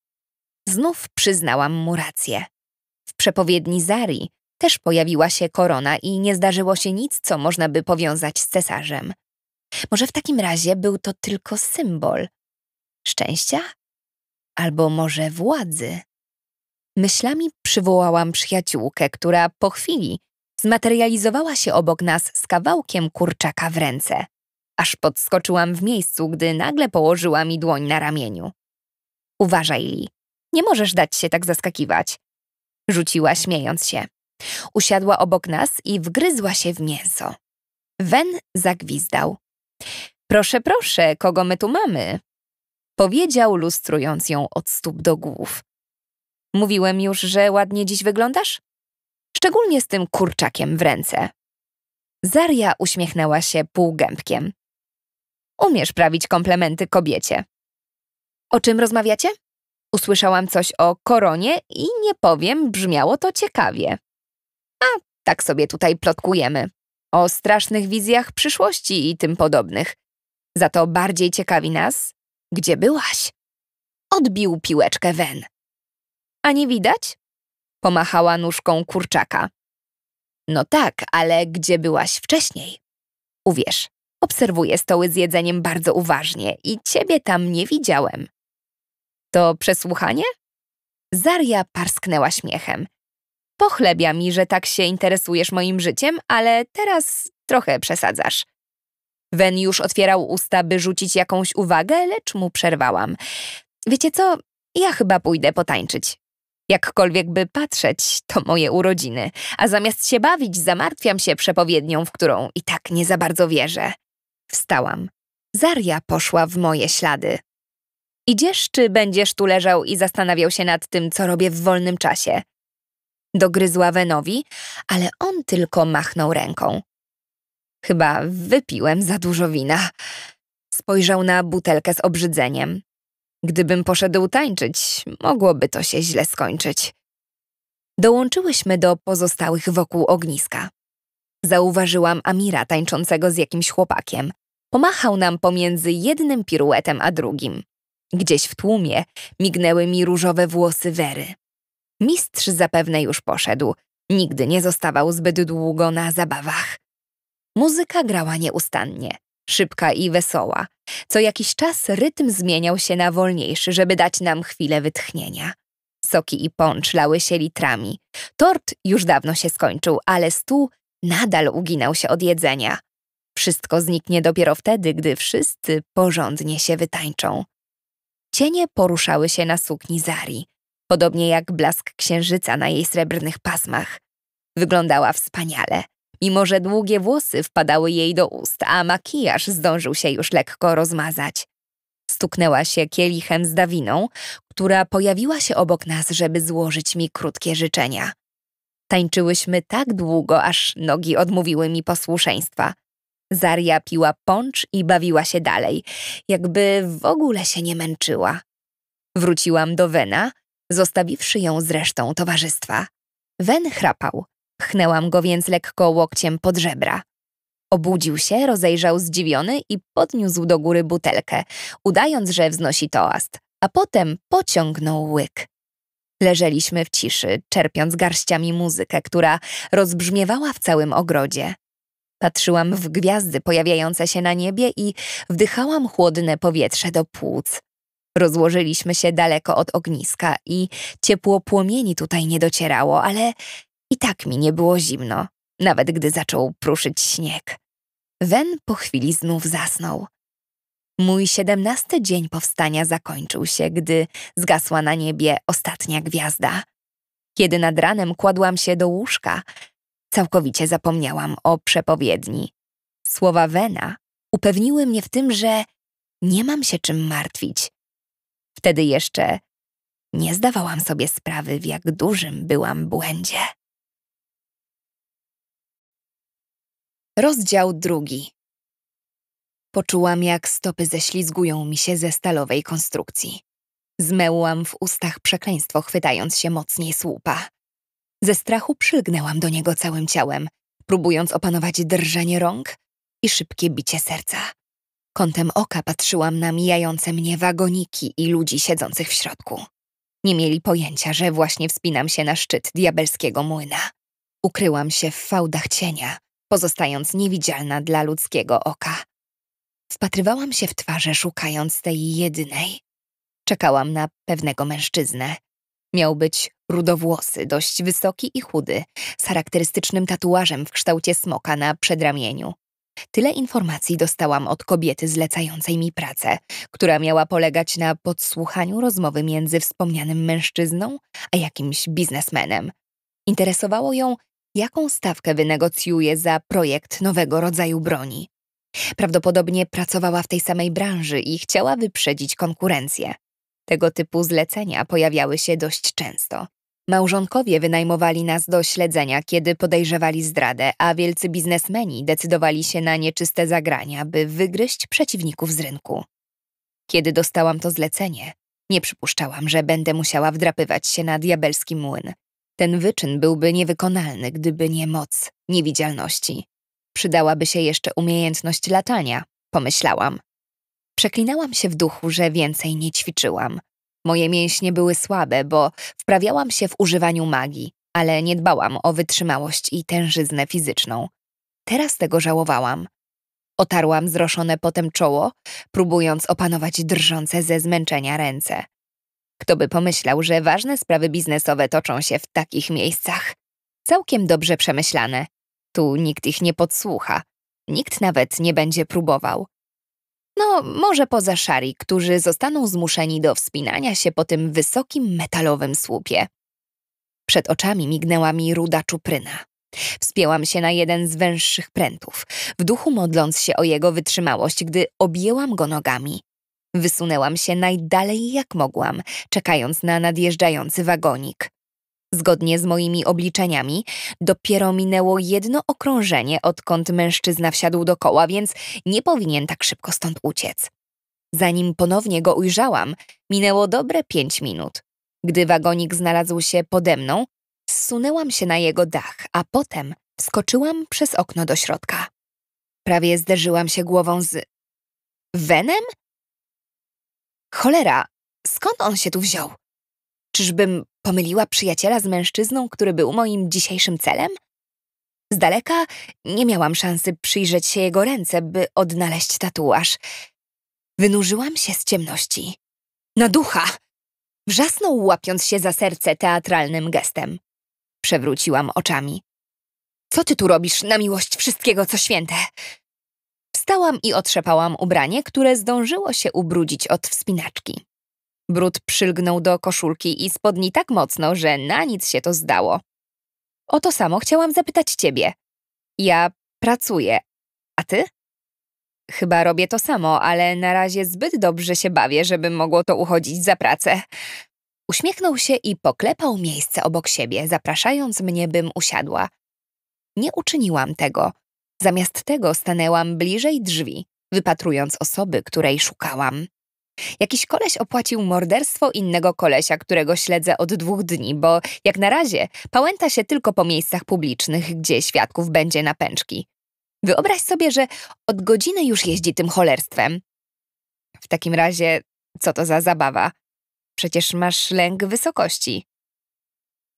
Znów przyznałam mu rację. W przepowiedni Zari też pojawiła się korona i nie zdarzyło się nic, co można by powiązać z cesarzem. Może w takim razie był to tylko symbol szczęścia? Albo może władzy? Myślami przywołałam przyjaciółkę, która po chwili zmaterializowała się obok nas z kawałkiem kurczaka w ręce. Aż podskoczyłam w miejscu, gdy nagle położyła mi dłoń na ramieniu. Uważaj, Li, nie możesz dać się tak zaskakiwać. Rzuciła, śmiejąc się. Usiadła obok nas i wgryzła się w mięso. Wen zagwizdał. Proszę, proszę, kogo my tu mamy? Powiedział, lustrując ją od stóp do głów. Mówiłem już, że ładnie dziś wyglądasz? Szczególnie z tym kurczakiem w ręce. Zaria uśmiechnęła się półgębkiem. Umiesz prawić komplementy kobiecie. O czym rozmawiacie? Usłyszałam coś o koronie i nie powiem, brzmiało to ciekawie. A tak sobie tutaj plotkujemy. O strasznych wizjach przyszłości i tym podobnych. Za to bardziej ciekawi nas, gdzie byłaś? Odbił piłeczkę Wen. A nie widać? Pomachała nóżką kurczaka. No tak, ale gdzie byłaś wcześniej? Uwierz, obserwuję stoły z jedzeniem bardzo uważnie i ciebie tam nie widziałem. To przesłuchanie? Zaria parsknęła śmiechem. Pochlebia mi, że tak się interesujesz moim życiem, ale teraz trochę przesadzasz. Wen już otwierał usta, by rzucić jakąś uwagę, lecz mu przerwałam. Wiecie co? Ja chyba pójdę potańczyć. Jakkolwiek by patrzeć, to moje urodziny, a zamiast się bawić, zamartwiam się przepowiednią, w którą i tak nie za bardzo wierzę. Wstałam. Zaria poszła w moje ślady. Idziesz, czy będziesz tu leżał i zastanawiał się nad tym, co robię w wolnym czasie? Dogryzła Wenowi, ale on tylko machnął ręką. Chyba wypiłem za dużo wina. Spojrzał na butelkę z obrzydzeniem. Gdybym poszedł tańczyć, mogłoby to się źle skończyć. Dołączyłyśmy do pozostałych wokół ogniska. Zauważyłam Amira tańczącego z jakimś chłopakiem. Pomachał nam pomiędzy jednym piruetem a drugim. Gdzieś w tłumie mignęły mi różowe włosy Wery. Mistrz zapewne już poszedł. Nigdy nie zostawał zbyt długo na zabawach. Muzyka grała nieustannie, szybka i wesoła. Co jakiś czas rytm zmieniał się na wolniejszy, żeby dać nam chwilę wytchnienia. Soki i poncz lały się litrami. Tort już dawno się skończył, ale stół nadal uginał się od jedzenia. Wszystko zniknie dopiero wtedy, gdy wszyscy porządnie się wytańczą. Cienie poruszały się na sukni Zari. podobnie jak blask księżyca na jej srebrnych pasmach. Wyglądała wspaniale, mimo że długie włosy wpadały jej do ust, a makijaż zdążył się już lekko rozmazać. Stuknęła się kielichem z Dawiną, która pojawiła się obok nas, żeby złożyć mi krótkie życzenia. Tańczyłyśmy tak długo, aż nogi odmówiły mi posłuszeństwa. Zaria piła poncz i bawiła się dalej, jakby w ogóle się nie męczyła. Wróciłam do Wena, zostawiwszy ją z resztą towarzystwa. Wen chrapał. Pchnęłam go więc lekko łokciem pod żebra. Obudził się, rozejrzał zdziwiony i podniósł do góry butelkę, udając, że wznosi toast, a potem pociągnął łyk. Leżeliśmy w ciszy, czerpiąc garściami muzykę, która rozbrzmiewała w całym ogrodzie. Patrzyłam w gwiazdy pojawiające się na niebie i wdychałam chłodne powietrze do płuc. Rozłożyliśmy się daleko od ogniska i ciepło płomieni tutaj nie docierało, ale i tak mi nie było zimno, nawet gdy zaczął pruszyć śnieg. Wen po chwili znów zasnął. Mój siedemnasty dzień powstania zakończył się, gdy zgasła na niebie ostatnia gwiazda. Kiedy nad ranem kładłam się do łóżka, całkowicie zapomniałam o przepowiedni. Słowa Wena upewniły mnie w tym, że nie mam się czym martwić. Wtedy jeszcze nie zdawałam sobie sprawy, w jak dużym byłam błędzie. Rozdział drugi. Poczułam, jak stopy ześlizgują mi się ze stalowej konstrukcji. Zmełłam w ustach przekleństwo, chwytając się mocniej słupa. Ze strachu przylgnęłam do niego całym ciałem, próbując opanować drżenie rąk i szybkie bicie serca. Kątem oka patrzyłam na mijające mnie wagoniki i ludzi siedzących w środku. Nie mieli pojęcia, że właśnie wspinam się na szczyt diabelskiego młyna. Ukryłam się w fałdach cienia, pozostając niewidzialna dla ludzkiego oka. Wpatrywałam się w twarze, szukając tej jedynej. Czekałam na pewnego mężczyznę. Miał być rudowłosy, dość wysoki i chudy, z charakterystycznym tatuażem w kształcie smoka na przedramieniu. Tyle informacji dostałam od kobiety zlecającej mi pracę, która miała polegać na podsłuchaniu rozmowy między wspomnianym mężczyzną a jakimś biznesmenem. Interesowało ją, jaką stawkę wynegocjuje za projekt nowego rodzaju broni. Prawdopodobnie pracowała w tej samej branży i chciała wyprzedzić konkurencję. Tego typu zlecenia pojawiały się dość często. Małżonkowie wynajmowali nas do śledzenia, kiedy podejrzewali zdradę, a wielcy biznesmeni decydowali się na nieczyste zagrania, by wygryźć przeciwników z rynku. Kiedy dostałam to zlecenie, nie przypuszczałam, że będę musiała wdrapywać się na diabelski młyn. Ten wyczyn byłby niewykonalny, gdyby nie moc niewidzialności. Przydałaby się jeszcze umiejętność latania, pomyślałam. Przeklinałam się w duchu, że więcej nie ćwiczyłam. Moje mięśnie były słabe, bo wprawiałam się w używaniu magii, ale nie dbałam o wytrzymałość i tężyznę fizyczną. Teraz tego żałowałam. Otarłam zroszone potem czoło, próbując opanować drżące ze zmęczenia ręce. Kto by pomyślał, że ważne sprawy biznesowe toczą się w takich miejscach? Całkiem dobrze przemyślane. Tu nikt ich nie podsłucha. Nikt nawet nie będzie próbował. No, może poza szari, którzy zostaną zmuszeni do wspinania się po tym wysokim metalowym słupie. Przed oczami mignęła mi ruda czupryna. Wspięłam się na jeden z węższych prętów, w duchu modląc się o jego wytrzymałość, gdy objęłam go nogami. Wysunęłam się najdalej jak mogłam, czekając na nadjeżdżający wagonik. Zgodnie z moimi obliczeniami, dopiero minęło jedno okrążenie, odkąd mężczyzna wsiadł do koła, więc nie powinien tak szybko stąd uciec. Zanim ponownie go ujrzałam, minęło dobre pięć minut. Gdy wagonik znalazł się pode mną, zsunęłam się na jego dach, a potem wskoczyłam przez okno do środka. Prawie zderzyłam się głową z... Venem? Cholera, skąd on się tu wziął? Czyżbym pomyliła przyjaciela z mężczyzną, który był moim dzisiejszym celem? Z daleka nie miałam szansy przyjrzeć się jego ręce, by odnaleźć tatuaż. Wynurzyłam się z ciemności. Na ducha! Wrzasnął, łapiąc się za serce teatralnym gestem. Przewróciłam oczami. Co ty tu robisz, na miłość wszystkiego, co święte? Wstałam i otrzepałam ubranie, które zdążyło się ubrudzić od wspinaczki. Brud przylgnął do koszulki i spodni tak mocno, że na nic się to zdało. O to samo chciałam zapytać ciebie. Ja pracuję, a ty? Chyba robię to samo, ale na razie zbyt dobrze się bawię, żeby mogło to uchodzić za pracę. Uśmiechnął się i poklepał miejsce obok siebie, zapraszając mnie, bym usiadła. Nie uczyniłam tego. Zamiast tego stanęłam bliżej drzwi, wypatrując osoby, której szukałam. Jakiś koleś opłacił morderstwo innego kolesia, którego śledzę od dwóch dni, bo jak na razie pałęta się tylko po miejscach publicznych, gdzie świadków będzie na pęczki. Wyobraź sobie, że od godziny już jeździ tym cholerstwem. W takim razie, co to za zabawa? Przecież masz lęk wysokości.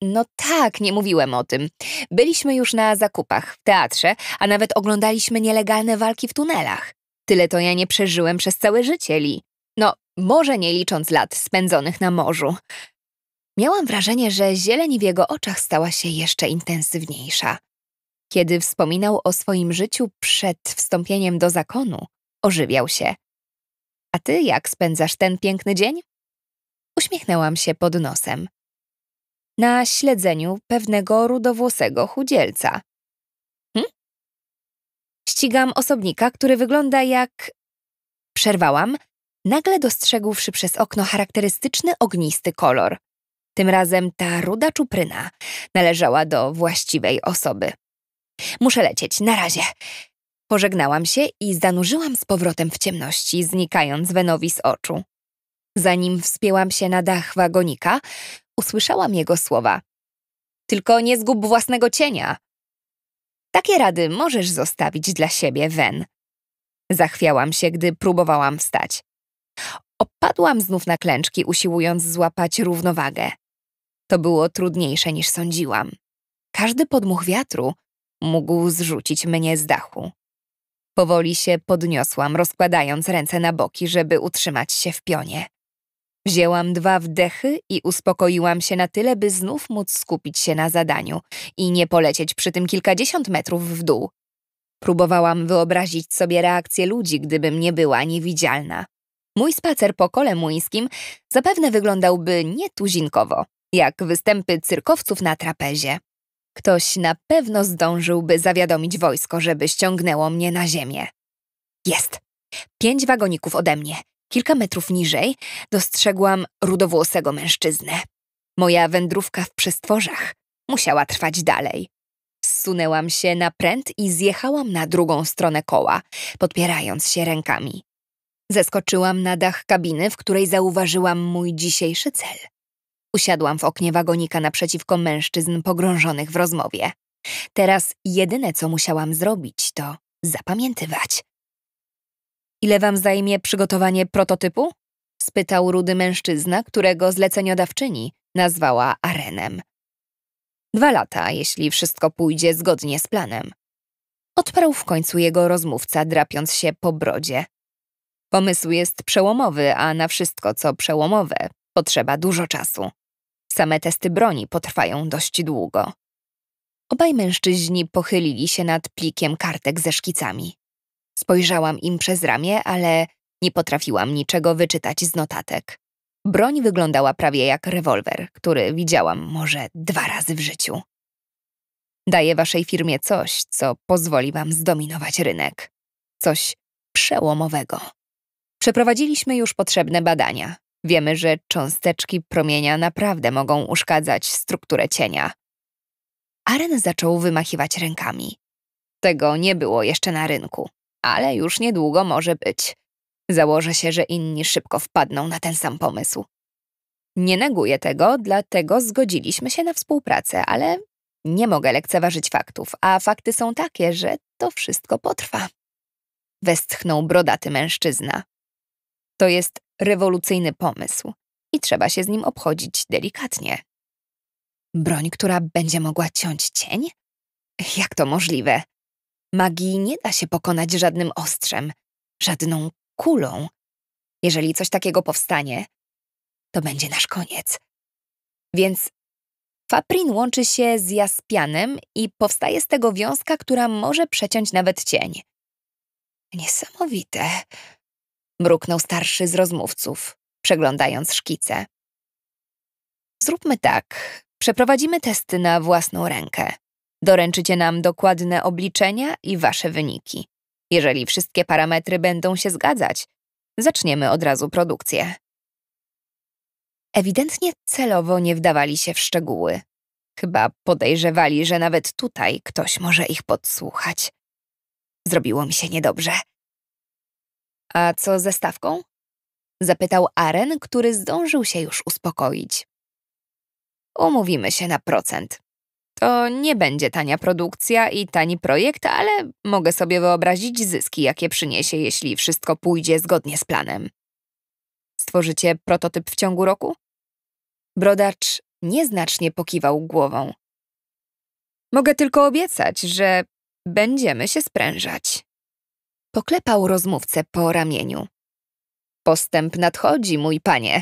No tak, nie mówiłem o tym. Byliśmy już na zakupach, w teatrze, a nawet oglądaliśmy nielegalne walki w tunelach. Tyle to ja nie przeżyłem przez całe życie, Li. No, może nie licząc lat spędzonych na morzu. Miałam wrażenie, że zieleń w jego oczach stała się jeszcze intensywniejsza. Kiedy wspominał o swoim życiu przed wstąpieniem do zakonu, ożywiał się. A ty jak spędzasz ten piękny dzień? Uśmiechnęłam się pod nosem. Na śledzeniu pewnego rudowłosego chudzielca. Hm? Ścigam osobnika, który wygląda jak... Przerwałam, nagle dostrzegłszy przez okno charakterystyczny ognisty kolor. Tym razem ta ruda czupryna należała do właściwej osoby. Muszę lecieć, na razie. Pożegnałam się i zanurzyłam z powrotem w ciemności, znikając Wenowi z oczu. Zanim wspięłam się na dach wagonika, usłyszałam jego słowa. Tylko nie zgub własnego cienia. Takie rady możesz zostawić dla siebie, Wen. Zachwiałam się, gdy próbowałam wstać. Opadłam znów na klęczki, usiłując złapać równowagę. To było trudniejsze niż sądziłam. Każdy podmuch wiatru mógł zrzucić mnie z dachu. Powoli się podniosłam, rozkładając ręce na boki, żeby utrzymać się w pionie. Wzięłam dwa wdechy i uspokoiłam się na tyle, by znów móc skupić się na zadaniu i nie polecieć przy tym kilkadziesiąt metrów w dół. Próbowałam wyobrazić sobie reakcję ludzi, gdybym nie była niewidzialna. Mój spacer po kole muńskim zapewne wyglądałby nietuzinkowo, jak występy cyrkowców na trapezie. Ktoś na pewno zdążyłby zawiadomić wojsko, żeby ściągnęło mnie na ziemię. Jest. Pięć wagoników ode mnie. Kilka metrów niżej dostrzegłam rudowłosego mężczyznę. Moja wędrówka w przestworzach musiała trwać dalej. Zsunęłam się na pręt i zjechałam na drugą stronę koła, podpierając się rękami. Zeskoczyłam na dach kabiny, w której zauważyłam mój dzisiejszy cel. Usiadłam w oknie wagonika naprzeciwko mężczyzn pogrążonych w rozmowie. Teraz jedyne, co musiałam zrobić, to zapamiętywać. Ile wam zajmie przygotowanie prototypu? spytał rudy mężczyzna, którego zleceniodawczyni nazwała Arenem. Dwa lata, jeśli wszystko pójdzie zgodnie z planem. Odparł w końcu jego rozmówca, drapiąc się po brodzie. Pomysł jest przełomowy, a na wszystko, co przełomowe, potrzeba dużo czasu. Same testy broni potrwają dość długo. Obaj mężczyźni pochylili się nad plikiem kartek ze szkicami. Spojrzałam im przez ramię, ale nie potrafiłam niczego wyczytać z notatek. Broń wyglądała prawie jak rewolwer, który widziałam może dwa razy w życiu. Daję waszej firmie coś, co pozwoli wam zdominować rynek. Coś przełomowego. Przeprowadziliśmy już potrzebne badania. Wiemy, że cząsteczki promienia naprawdę mogą uszkadzać strukturę cienia. Aren zaczął wymachiwać rękami. Tego nie było jeszcze na rynku, ale już niedługo może być. Założę się, że inni szybko wpadną na ten sam pomysł. Nie neguję tego, dlatego zgodziliśmy się na współpracę, ale nie mogę lekceważyć faktów, a fakty są takie, że to wszystko potrwa. Westchnął brodaty mężczyzna. To jest rewolucyjny pomysł i trzeba się z nim obchodzić delikatnie. Broń, która będzie mogła ciąć cień? Jak to możliwe? Magii nie da się pokonać żadnym ostrzem, żadną kulą. Jeżeli coś takiego powstanie, to będzie nasz koniec. Więc Faprin łączy się z jaspianem i powstaje z tego wiązka, która może przeciąć nawet cień. Niesamowite, mruknął starszy z rozmówców. przeglądając szkice. Zróbmy tak. Przeprowadzimy testy na własną rękę. Doręczycie nam dokładne obliczenia i wasze wyniki. Jeżeli wszystkie parametry będą się zgadzać, zaczniemy od razu produkcję. Ewidentnie celowo nie wdawali się w szczegóły. Chyba podejrzewali, że nawet tutaj ktoś może ich podsłuchać. Zrobiło mi się niedobrze. A co ze stawką? Zapytał Aren, który zdążył się już uspokoić. Umówimy się na procent. To nie będzie tania produkcja i tani projekt, ale mogę sobie wyobrazić zyski, jakie przyniesie, jeśli wszystko pójdzie zgodnie z planem. Stworzycie prototyp w ciągu roku? Brodacz nieznacznie pokiwał głową. Mogę tylko obiecać, że będziemy się sprężać. Poklepał rozmówcę po ramieniu. Postęp nadchodzi, mój panie.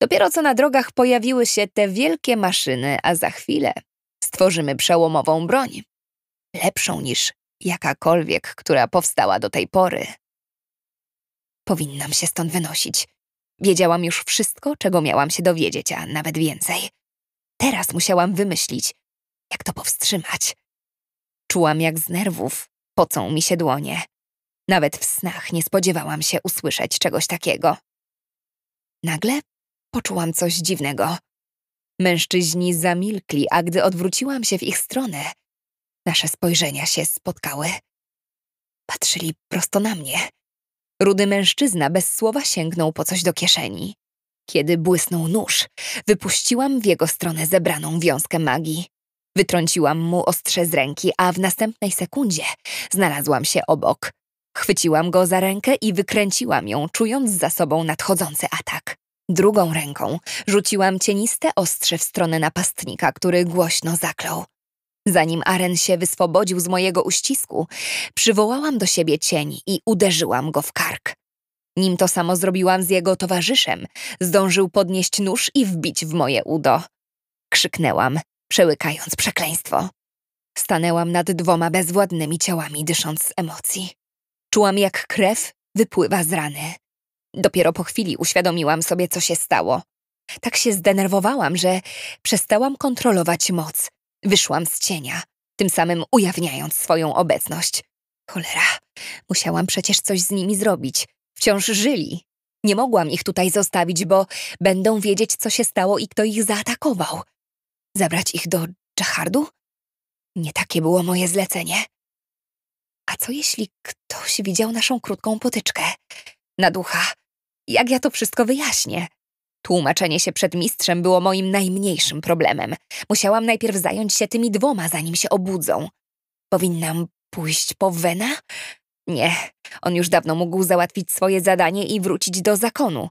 Dopiero co na drogach pojawiły się te wielkie maszyny, a za chwilę stworzymy przełomową broń. Lepszą niż jakakolwiek, która powstała do tej pory. Powinnam się stąd wynosić. Wiedziałam już wszystko, czego miałam się dowiedzieć, a nawet więcej. Teraz musiałam wymyślić, jak to powstrzymać. Czułam, jak z nerwów pocą mi się dłonie. Nawet w snach nie spodziewałam się usłyszeć czegoś takiego. Nagle poczułam coś dziwnego. Mężczyźni zamilkli, a gdy odwróciłam się w ich stronę, nasze spojrzenia się spotkały. Patrzyli prosto na mnie. Rudy mężczyzna bez słowa sięgnął po coś do kieszeni. Kiedy błysnął nóż, wypuściłam w jego stronę zebraną wiązkę magii. Wytrąciłam mu ostrze z ręki, a w następnej sekundzie znalazłam się obok. Chwyciłam go za rękę i wykręciłam ją, czując za sobą nadchodzący atak. Drugą ręką rzuciłam cieniste ostrze w stronę napastnika, który głośno zaklął. Zanim Aren się wyswobodził z mojego uścisku, przywołałam do siebie cień i uderzyłam go w kark. Nim to samo zrobiłam z jego towarzyszem, zdążył podnieść nóż i wbić w moje udo. Krzyknęłam, przełykając przekleństwo. Stanęłam nad dwoma bezwładnymi ciałami, dysząc z emocji. Czułam, jak krew wypływa z rany. Dopiero po chwili uświadomiłam sobie, co się stało. Tak się zdenerwowałam, że przestałam kontrolować moc. Wyszłam z cienia, tym samym ujawniając swoją obecność. Cholera, musiałam przecież coś z nimi zrobić. Wciąż żyli. Nie mogłam ich tutaj zostawić, bo będą wiedzieć, co się stało i kto ich zaatakował. Zabrać ich do Dżahardu? Nie takie było moje zlecenie. A co jeśli ktoś widział naszą krótką potyczkę? Na ducha. Jak ja to wszystko wyjaśnię? Tłumaczenie się przed mistrzem było moim najmniejszym problemem. Musiałam najpierw zająć się tymi dwoma, zanim się obudzą. Powinnam pójść po Wena? Nie, on już dawno mógł załatwić swoje zadanie i wrócić do zakonu.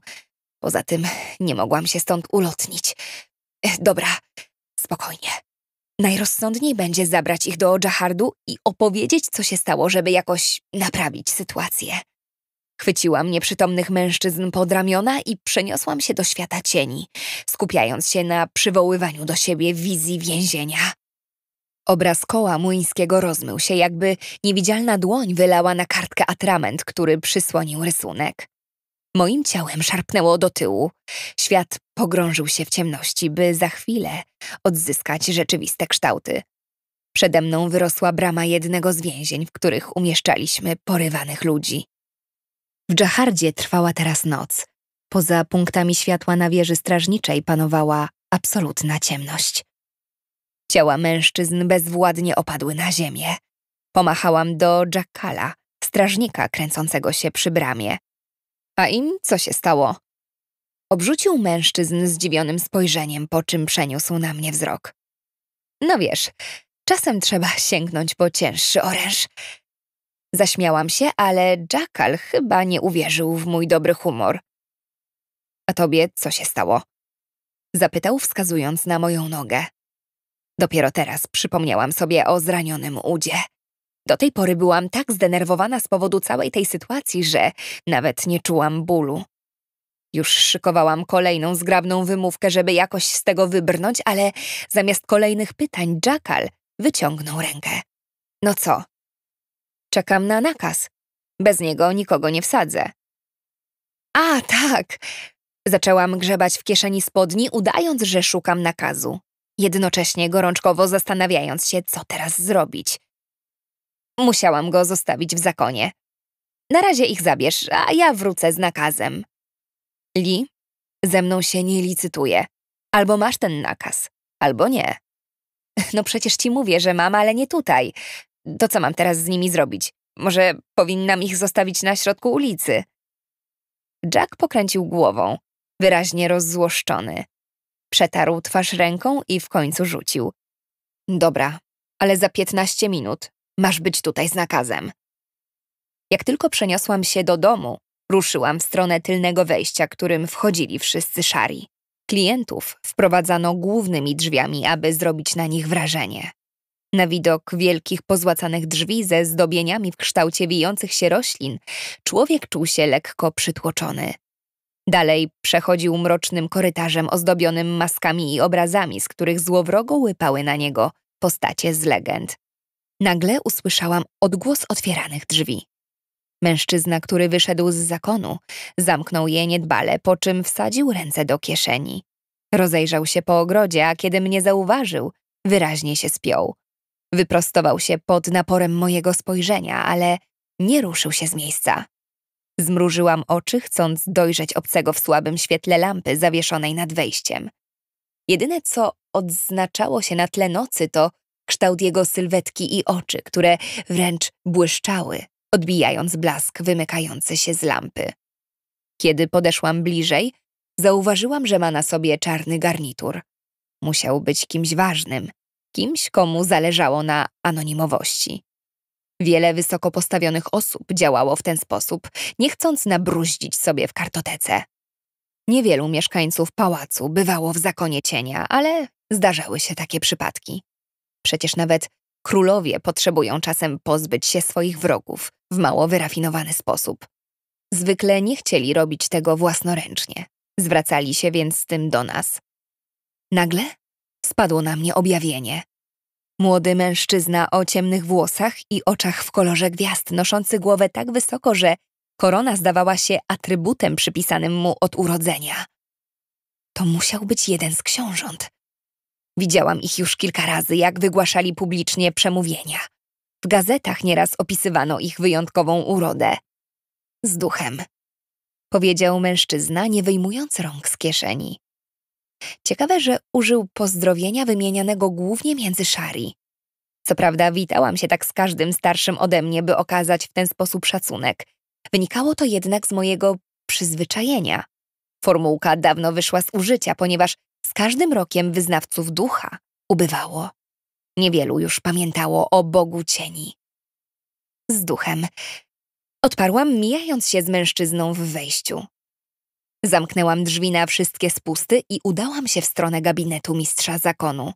Poza tym nie mogłam się stąd ulotnić. Dobra, spokojnie. Najrozsądniej będzie zabrać ich do Jahardu i opowiedzieć, co się stało, żeby jakoś naprawić sytuację. Chwyciłam nieprzytomnych mężczyzn pod ramiona i przeniosłam się do świata cieni, skupiając się na przywoływaniu do siebie wizji więzienia. Obraz koła młyńskiego rozmył się, jakby niewidzialna dłoń wylała na kartkę atrament, który przysłonił rysunek. Moim ciałem szarpnęło do tyłu. Świat pogrążył się w ciemności, by za chwilę odzyskać rzeczywiste kształty. Przede mną wyrosła brama jednego z więzień, w których umieszczaliśmy porywanych ludzi. W Dżahardzie trwała teraz noc. Poza punktami światła na wieży strażniczej panowała absolutna ciemność. Ciała mężczyzn bezwładnie opadły na ziemię. Pomachałam do Jackala, strażnika kręcącego się przy bramie. A im co się stało? Obrzucił mężczyzn zdziwionym spojrzeniem, po czym przeniósł na mnie wzrok. No wiesz, czasem trzeba sięgnąć po cięższy oręż. Zaśmiałam się, ale Jackal chyba nie uwierzył w mój dobry humor. A tobie co się stało? Zapytał, wskazując na moją nogę. Dopiero teraz przypomniałam sobie o zranionym udzie. Do tej pory byłam tak zdenerwowana z powodu całej tej sytuacji, że nawet nie czułam bólu. Już szykowałam kolejną zgrabną wymówkę, żeby jakoś z tego wybrnąć, ale zamiast kolejnych pytań Jackal wyciągnął rękę. No co? Czekam na nakaz. Bez niego nikogo nie wsadzę. A, tak. Zaczęłam grzebać w kieszeni spodni, udając, że szukam nakazu, jednocześnie gorączkowo zastanawiając się, co teraz zrobić. Musiałam go zostawić w zakonie. Na razie ich zabierz, a ja wrócę z nakazem. Li, ze mną się nie licytuje. Albo masz ten nakaz, albo nie. No przecież ci mówię, że mam, ale nie tutaj. To co mam teraz z nimi zrobić? Może powinnam ich zostawić na środku ulicy? Jack pokręcił głową, wyraźnie rozzłoszczony. Przetarł twarz ręką i w końcu rzucił. Dobra, ale za piętnaście minut masz być tutaj z nakazem. Jak tylko przeniosłam się do domu, ruszyłam w stronę tylnego wejścia, którym wchodzili wszyscy szari. Klientów wprowadzano głównymi drzwiami, aby zrobić na nich wrażenie. Na widok wielkich pozłacanych drzwi ze zdobieniami w kształcie wijących się roślin, człowiek czuł się lekko przytłoczony. Dalej przechodził mrocznym korytarzem ozdobionym maskami i obrazami, z których złowrogo łypały na niego postacie z legend. Nagle usłyszałam odgłos otwieranych drzwi. Mężczyzna, który wyszedł z zakonu, zamknął je niedbale, po czym wsadził ręce do kieszeni. Rozejrzał się po ogrodzie, a kiedy mnie zauważył, wyraźnie się spiął. Wyprostował się pod naporem mojego spojrzenia, ale nie ruszył się z miejsca. Zmrużyłam oczy, chcąc dojrzeć obcego w słabym świetle lampy zawieszonej nad wejściem. Jedyne, co odznaczało się na tle nocy, to kształt jego sylwetki i oczy, które wręcz błyszczały, odbijając blask wymykający się z lampy. Kiedy podeszłam bliżej, zauważyłam, że ma na sobie czarny garnitur. Musiał być kimś ważnym, kimś, komu zależało na anonimowości. Wiele wysoko postawionych osób działało w ten sposób, nie chcąc nabruździć sobie w kartotece. Niewielu mieszkańców pałacu bywało w zakonie cienia, ale zdarzały się takie przypadki. Przecież nawet królowie potrzebują czasem pozbyć się swoich wrogów w mało wyrafinowany sposób. Zwykle nie chcieli robić tego własnoręcznie, zwracali się więc z tym do nas. Nagle spadło na mnie objawienie. Młody mężczyzna o ciemnych włosach i oczach w kolorze gwiazd, noszący głowę tak wysoko, że korona zdawała się atrybutem przypisanym mu od urodzenia. To musiał być jeden z książąt. Widziałam ich już kilka razy, jak wygłaszali publicznie przemówienia. W gazetach nieraz opisywano ich wyjątkową urodę. Z duchem, powiedział mężczyzna, nie wyjmując rąk z kieszeni. Ciekawe, że użył pozdrowienia wymienianego głównie między szari. Co prawda, witałam się tak z każdym starszym ode mnie, by okazać w ten sposób szacunek. Wynikało to jednak z mojego przyzwyczajenia. Formułka dawno wyszła z użycia, ponieważ z każdym rokiem wyznawców ducha ubywało. Niewielu już pamiętało o Bogu cieni. Z duchem. Odparłam, mijając się z mężczyzną w wejściu. Zamknęłam drzwi na wszystkie spusty i udałam się w stronę gabinetu mistrza zakonu.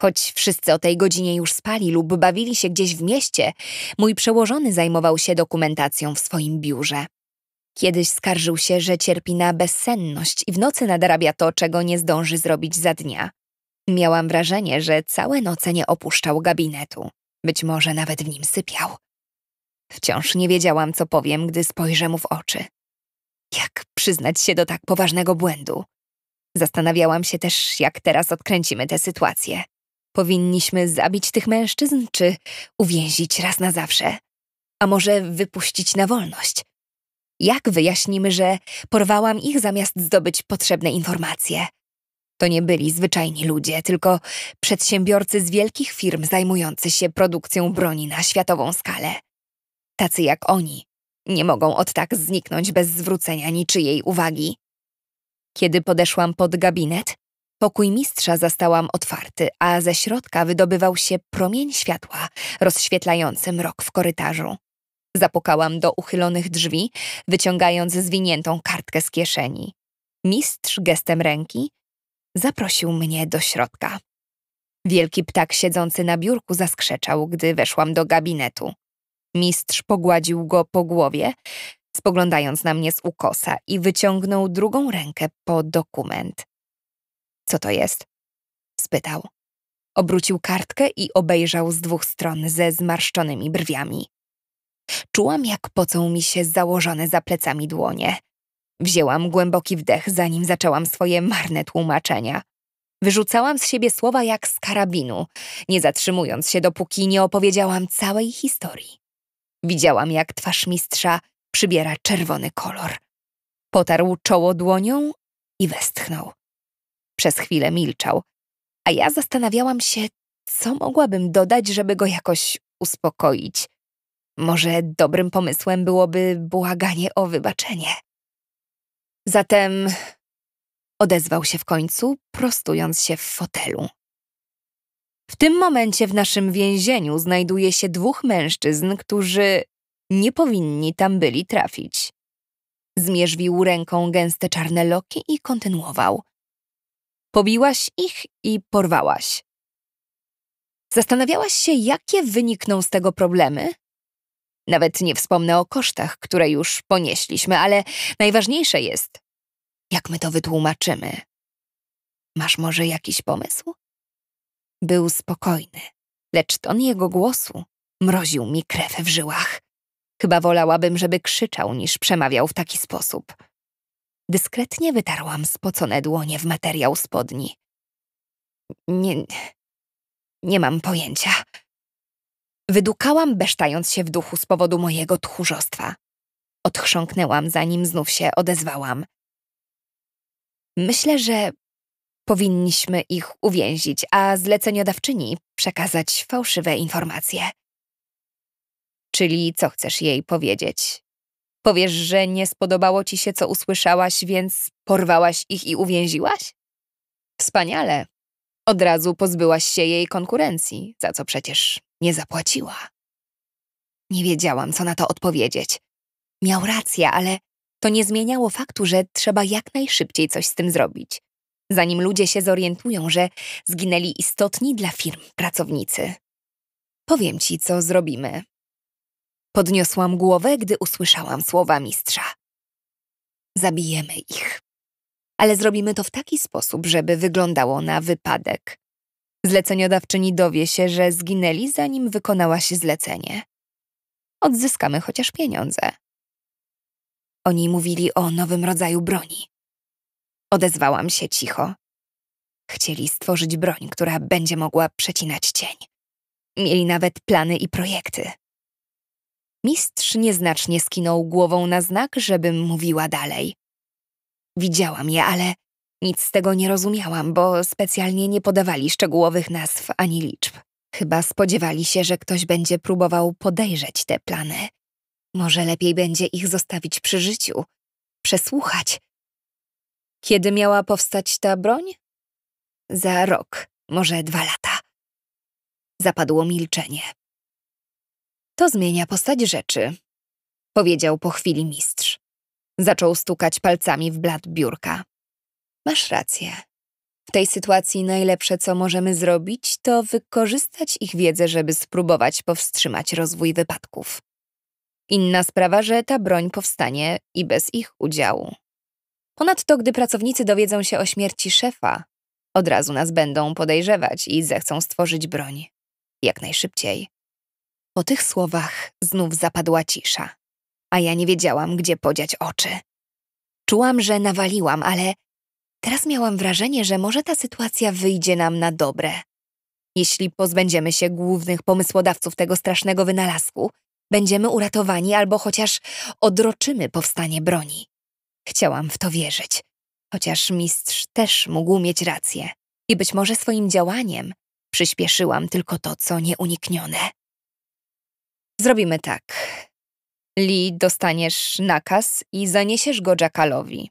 Choć wszyscy o tej godzinie już spali lub bawili się gdzieś w mieście, mój przełożony zajmował się dokumentacją w swoim biurze. Kiedyś skarżył się, że cierpi na bezsenność i w nocy nadrabia to, czego nie zdąży zrobić za dnia. Miałam wrażenie, że całe noce nie opuszczał gabinetu. Być może nawet w nim sypiał. Wciąż nie wiedziałam, co powiem, gdy spojrzę mu w oczy. Jak przyznać się do tak poważnego błędu? Zastanawiałam się też, jak teraz odkręcimy tę sytuację. Powinniśmy zabić tych mężczyzn, czy uwięzić raz na zawsze? A może wypuścić na wolność? Jak wyjaśnimy, że porwałam ich zamiast zdobyć potrzebne informacje? To nie byli zwyczajni ludzie, tylko przedsiębiorcy z wielkich firm zajmujący się produkcją broni na światową skalę. Tacy jak oni nie mogą od tak zniknąć bez zwrócenia niczyjej uwagi. Kiedy podeszłam pod gabinet, pokój mistrza zastałam otwarty, a ze środka wydobywał się promień światła rozświetlający mrok w korytarzu. Zapukałam do uchylonych drzwi, wyciągając zwiniętą kartkę z kieszeni. Mistrz gestem ręki zaprosił mnie do środka. Wielki ptak siedzący na biurku zaskrzeczał, gdy weszłam do gabinetu. Mistrz pogładził go po głowie, spoglądając na mnie z ukosa i wyciągnął drugą rękę po dokument. Co to jest? spytał. Obrócił kartkę i obejrzał z dwóch stron ze zmarszczonymi brwiami. Czułam, jak pocą mi się założone za plecami dłonie. Wzięłam głęboki wdech, zanim zaczęłam swoje marne tłumaczenia. Wyrzucałam z siebie słowa jak z karabinu, nie zatrzymując się, dopóki nie opowiedziałam całej historii. Widziałam, jak twarz mistrza przybiera czerwony kolor. Potarł czoło dłonią i westchnął. Przez chwilę milczał, a ja zastanawiałam się, co mogłabym dodać, żeby go jakoś uspokoić. Może dobrym pomysłem byłoby błaganie o wybaczenie. Zatem odezwał się w końcu, prostując się w fotelu. W tym momencie w naszym więzieniu znajduje się dwóch mężczyzn, którzy nie powinni tam byli trafić. Zmierzwił ręką gęste czarne loki i kontynuował. Pobiłaś ich i porwałaś. Zastanawiałaś się, jakie wynikną z tego problemy? Nawet nie wspomnę o kosztach, które już ponieśliśmy, ale najważniejsze jest, jak my to wytłumaczymy. Masz może jakiś pomysł? Był spokojny, lecz ton jego głosu mroził mi krew w żyłach. Chyba wolałabym, żeby krzyczał, niż przemawiał w taki sposób. Dyskretnie wytarłam spocone dłonie w materiał spodni. Nie. Nie mam pojęcia. Wydukałam, besztając się w duchu z powodu mojego tchórzostwa. Odchrząknęłam, zanim znów się odezwałam. Myślę, że powinniśmy ich uwięzić, a zleceniodawczyni przekazać fałszywe informacje. Czyli co chcesz jej powiedzieć? Powiesz, że nie spodobało ci się, co usłyszałaś, więc porwałaś ich i uwięziłaś? Wspaniale. Od razu pozbyłaś się jej konkurencji, za co przecież nie zapłaciła. Nie wiedziałam, co na to odpowiedzieć. Miał rację, ale to nie zmieniało faktu, że trzeba jak najszybciej coś z tym zrobić, zanim ludzie się zorientują, że zginęli istotni dla firm pracownicy. Powiem ci, co zrobimy. Podniosłam głowę, gdy usłyszałam słowa mistrza. Zabijemy ich. Ale zrobimy to w taki sposób, żeby wyglądało na wypadek. Zleceniodawczyni dowie się, że zginęli, zanim wykonała się zlecenie. Odzyskamy chociaż pieniądze. Oni mówili o nowym rodzaju broni. Odezwałam się cicho. Chcieli stworzyć broń, która będzie mogła przecinać cień. Mieli nawet plany i projekty. Mistrz nieznacznie skinął głową na znak, żebym mówiła dalej. Widziałam je, ale nic z tego nie rozumiałam, bo specjalnie nie podawali szczegółowych nazw ani liczb. Chyba spodziewali się, że ktoś będzie próbował podejrzeć te plany. Może lepiej będzie ich zostawić przy życiu, przesłuchać. Kiedy miała powstać ta broń? Za rok, może dwa lata. Zapadło milczenie. To zmienia postać rzeczy, powiedział po chwili mistrz. Zaczął stukać palcami w blat biurka. Masz rację. W tej sytuacji najlepsze, co możemy zrobić, to wykorzystać ich wiedzę, żeby spróbować powstrzymać rozwój wypadków. Inna sprawa, że ta broń powstanie i bez ich udziału. Ponadto, gdy pracownicy dowiedzą się o śmierci szefa, od razu nas będą podejrzewać i zechcą stworzyć broń. Jak najszybciej. Po tych słowach znów zapadła cisza, a ja nie wiedziałam, gdzie podziać oczy. Czułam, że nawaliłam, ale teraz miałam wrażenie, że może ta sytuacja wyjdzie nam na dobre. Jeśli pozbędziemy się głównych pomysłodawców tego strasznego wynalazku, będziemy uratowani albo chociaż odroczymy powstanie broni. Chciałam w to wierzyć, chociaż mistrz też mógł mieć rację i być może swoim działaniem przyspieszyłam tylko to, co nieuniknione. Zrobimy tak. Lee, dostaniesz nakaz i zaniesiesz go Jackalowi.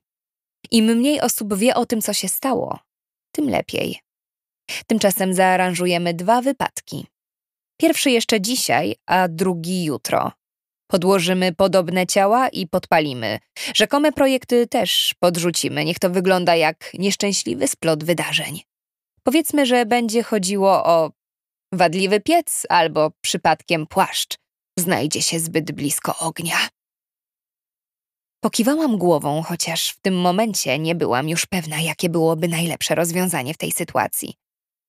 Im mniej osób wie o tym, co się stało, tym lepiej. Tymczasem zaaranżujemy dwa wypadki. Pierwszy jeszcze dzisiaj, a drugi jutro. Podłożymy podobne ciała i podpalimy. Rzekome projekty też podrzucimy, niech to wygląda jak nieszczęśliwy splot wydarzeń. Powiedzmy, że będzie chodziło o wadliwy piec albo przypadkiem płaszcz. Znajdzie się zbyt blisko ognia. Pokiwałam głową, chociaż w tym momencie nie byłam już pewna, jakie byłoby najlepsze rozwiązanie w tej sytuacji.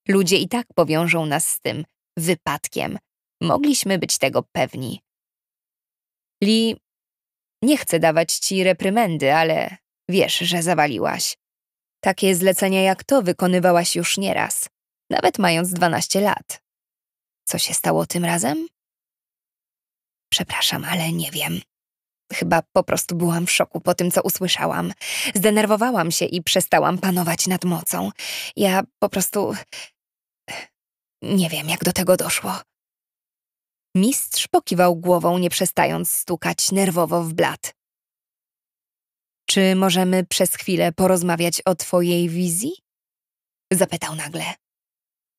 Ludzie i tak powiążą nas z tym, wypadkiem. Mogliśmy być tego pewni. Li, nie chcę dawać ci reprymendy, ale wiesz, że zawaliłaś. Takie zlecenia jak to wykonywałaś już nieraz, nawet mając 12 lat. Co się stało tym razem? Przepraszam, ale nie wiem. Chyba po prostu byłam w szoku po tym, co usłyszałam. Zdenerwowałam się i przestałam panować nad mocą. Ja po prostu. Nie wiem, jak do tego doszło. Mistrz pokiwał głową, nie przestając stukać nerwowo w blat. Czy możemy przez chwilę porozmawiać o twojej wizji? Zapytał nagle.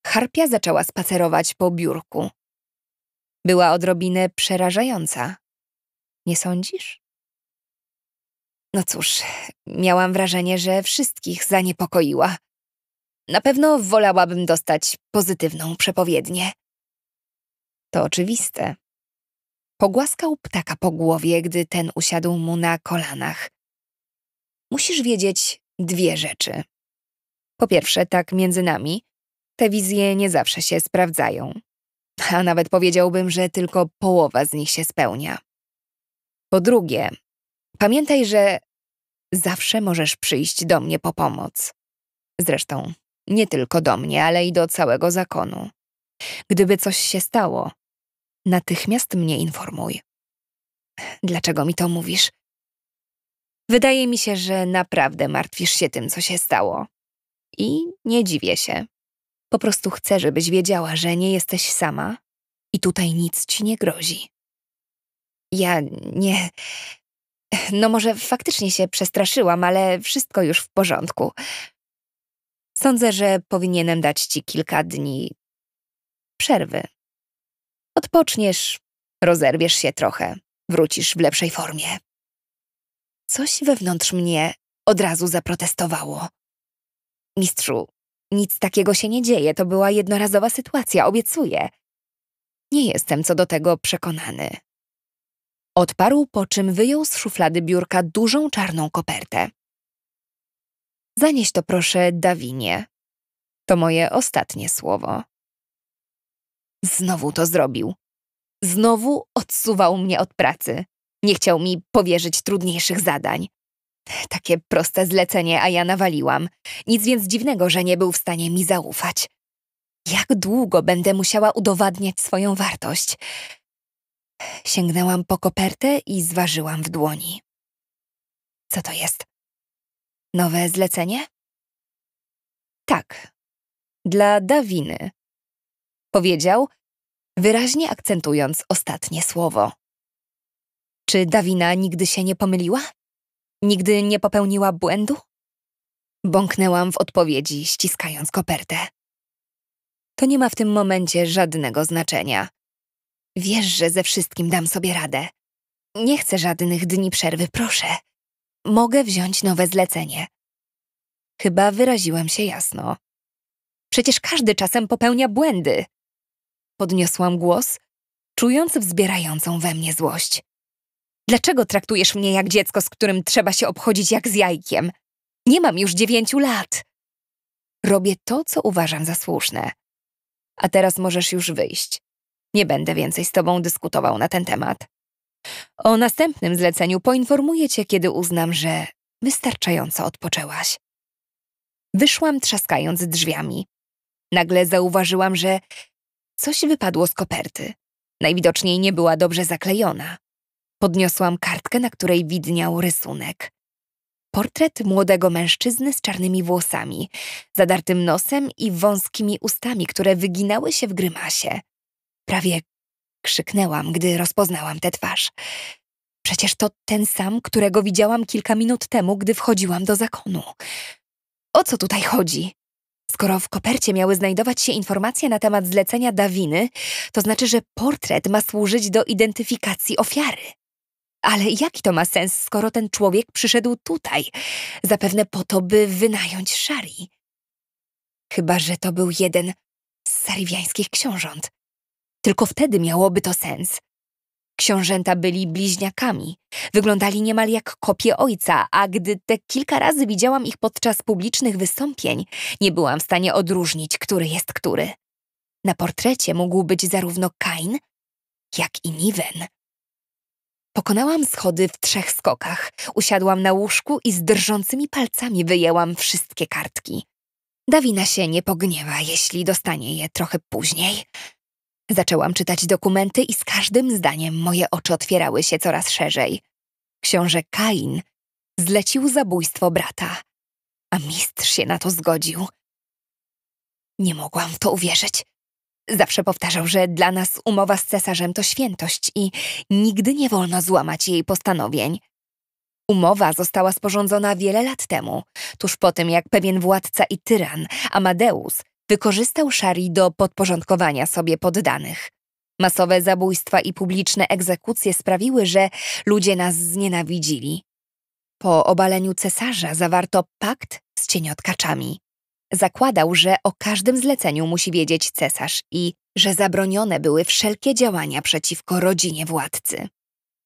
Harpia zaczęła spacerować po biurku. Była odrobinę przerażająca. Nie sądzisz? No cóż, miałam wrażenie, że wszystkich zaniepokoiła. Na pewno wolałabym dostać pozytywną przepowiednię. To oczywiste. Pogłaskał ptaka po głowie, gdy ten usiadł mu na kolanach. Musisz wiedzieć dwie rzeczy. Po pierwsze, tak między nami, te wizje nie zawsze się sprawdzają. A nawet powiedziałbym, że tylko połowa z nich się spełnia. Po drugie, pamiętaj, że zawsze możesz przyjść do mnie po pomoc. Zresztą nie tylko do mnie, ale i do całego zakonu. Gdyby coś się stało, natychmiast mnie informuj. Dlaczego mi to mówisz? Wydaje mi się, że naprawdę martwisz się tym, co się stało. I nie dziwię się. Po prostu chcę, żebyś wiedziała, że nie jesteś sama i tutaj nic ci nie grozi. Ja nie. No, może faktycznie się przestraszyłam, ale wszystko już w porządku. Sądzę, że powinienem dać ci kilka dni przerwy. Odpoczniesz, rozerwiesz się trochę, wrócisz w lepszej formie. Coś wewnątrz mnie od razu zaprotestowało. Mistrzu, nic takiego się nie dzieje, to była jednorazowa sytuacja, obiecuję. Nie jestem co do tego przekonany. Odparł, po czym wyjął z szuflady biurka dużą czarną kopertę. Zanieś to proszę Dawinie. To moje ostatnie słowo. Znowu to zrobił. Znowu odsuwał mnie od pracy. Nie chciał mi powierzyć trudniejszych zadań. Takie proste zlecenie, a ja nawaliłam. Nic więc dziwnego, że nie był w stanie mi zaufać. Jak długo będę musiała udowadniać swoją wartość? Sięgnęłam po kopertę i zważyłam w dłoni. Co to jest? Nowe zlecenie? Tak. Dla Dawiny. Powiedział, wyraźnie akcentując ostatnie słowo. Czy Dawina nigdy się nie pomyliła? Nigdy nie popełniła błędu? Bąknęłam w odpowiedzi, ściskając kopertę. To nie ma w tym momencie żadnego znaczenia. Wiesz, że ze wszystkim dam sobie radę. Nie chcę żadnych dni przerwy, proszę. Mogę wziąć nowe zlecenie. Chyba wyraziłam się jasno. Przecież każdy czasem popełnia błędy. Podniosłam głos, czując wzbierającą we mnie złość. Dlaczego traktujesz mnie jak dziecko, z którym trzeba się obchodzić jak z jajkiem? Nie mam już dziewięciu lat. Robię to, co uważam za słuszne. A teraz możesz już wyjść. Nie będę więcej z tobą dyskutował na ten temat. O następnym zleceniu poinformuję cię, kiedy uznam, że wystarczająco odpoczęłaś. Wyszłam trzaskając drzwiami. Nagle zauważyłam, że coś wypadło z koperty. Najwidoczniej nie była dobrze zaklejona. Podniosłam kartkę, na której widniał rysunek. Portret młodego mężczyzny z czarnymi włosami, zadartym nosem i wąskimi ustami, które wyginały się w grymasie. Prawie krzyknęłam, gdy rozpoznałam tę twarz. Przecież to ten sam, którego widziałam kilka minut temu, gdy wchodziłam do zakonu. O co tutaj chodzi? Skoro w kopercie miały znajdować się informacje na temat zlecenia Dawiny, to znaczy, że portret ma służyć do identyfikacji ofiary. Ale jaki to ma sens, skoro ten człowiek przyszedł tutaj? Zapewne po to, by wynająć Szari. Chyba, że to był jeden z sariwiańskich książąt. Tylko wtedy miałoby to sens. Książęta byli bliźniakami. Wyglądali niemal jak kopie ojca, a gdy te kilka razy widziałam ich podczas publicznych wystąpień, nie byłam w stanie odróżnić, który jest który. Na portrecie mógł być zarówno Kain, jak i Niven. Pokonałam schody w trzech skokach, usiadłam na łóżku i z drżącymi palcami wyjęłam wszystkie kartki. Dawina się nie pogniewa, jeśli dostanie je trochę później. Zaczęłam czytać dokumenty i z każdym zdaniem moje oczy otwierały się coraz szerzej. Książę Kain zlecił zabójstwo brata, a mistrz się na to zgodził. Nie mogłam w to uwierzyć. Zawsze powtarzał, że dla nas umowa z cesarzem to świętość i nigdy nie wolno złamać jej postanowień. Umowa została sporządzona wiele lat temu, tuż po tym jak pewien władca i tyran, Amadeus, wykorzystał Szari do podporządkowania sobie poddanych. Masowe zabójstwa i publiczne egzekucje sprawiły, że ludzie nas znienawidzili. Po obaleniu cesarza zawarto pakt z cieniotkaczami. Zakładał, że o każdym zleceniu musi wiedzieć cesarz i że zabronione były wszelkie działania przeciwko rodzinie władcy.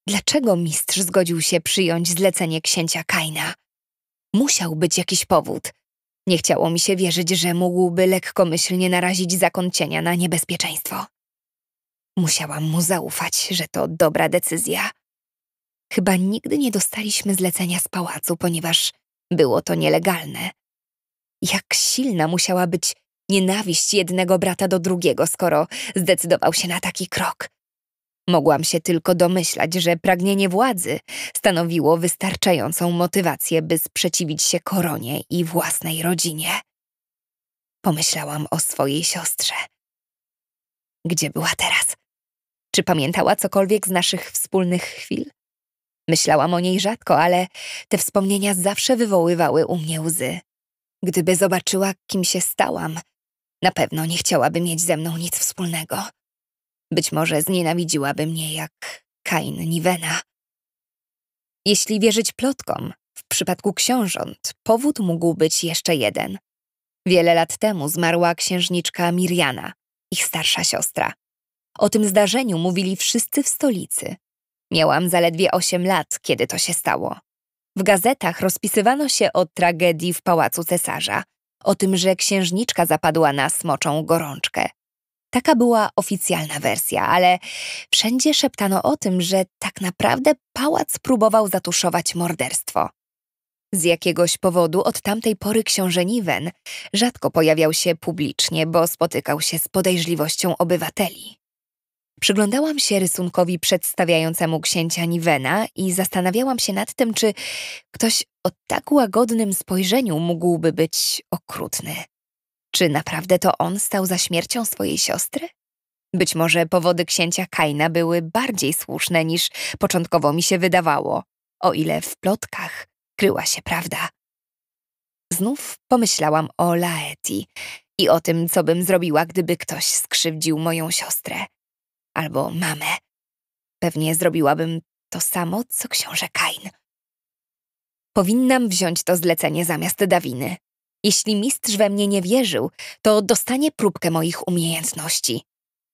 Dlaczego mistrz zgodził się przyjąć zlecenie księcia Kaina? Musiał być jakiś powód. Nie chciało mi się wierzyć, że mógłby lekkomyślnie narazić zakon cienia na niebezpieczeństwo. Musiałam mu zaufać, że to dobra decyzja. Chyba nigdy nie dostaliśmy zlecenia z pałacu, ponieważ było to nielegalne. Jak silna musiała być nienawiść jednego brata do drugiego, skoro zdecydował się na taki krok. Mogłam się tylko domyślać, że pragnienie władzy stanowiło wystarczającą motywację, by sprzeciwić się koronie i własnej rodzinie. Pomyślałam o swojej siostrze. Gdzie była teraz? Czy pamiętała cokolwiek z naszych wspólnych chwil? Myślałam o niej rzadko, ale te wspomnienia zawsze wywoływały u mnie łzy. Gdyby zobaczyła, kim się stałam, na pewno nie chciałaby mieć ze mną nic wspólnego. Być może znienawidziłaby mnie jak Kain Nivena. Jeśli wierzyć plotkom, w przypadku książąt powód mógł być jeszcze jeden. Wiele lat temu zmarła księżniczka Miriana, ich starsza siostra. O tym zdarzeniu mówili wszyscy w stolicy. Miałam zaledwie osiem lat, kiedy to się stało. W gazetach rozpisywano się o tragedii w pałacu cesarza, o tym, że księżniczka zapadła na smoczą gorączkę. Taka była oficjalna wersja, ale wszędzie szeptano o tym, że tak naprawdę pałac próbował zatuszować morderstwo. Z jakiegoś powodu od tamtej pory książę Niven rzadko pojawiał się publicznie, bo spotykał się z podejrzliwością obywateli. Przyglądałam się rysunkowi przedstawiającemu księcia Nivena i zastanawiałam się nad tym, czy ktoś o tak łagodnym spojrzeniu mógłby być okrutny. Czy naprawdę to on stał za śmiercią swojej siostry? Być może powody księcia Kaina były bardziej słuszne niż początkowo mi się wydawało, o ile w plotkach kryła się prawda. Znów pomyślałam o Laeti i o tym, co bym zrobiła, gdyby ktoś skrzywdził moją siostrę albo mamę. Pewnie zrobiłabym to samo, co książę Kain. Powinnam wziąć to zlecenie zamiast Dawiny. Jeśli mistrz we mnie nie wierzył, to dostanie próbkę moich umiejętności.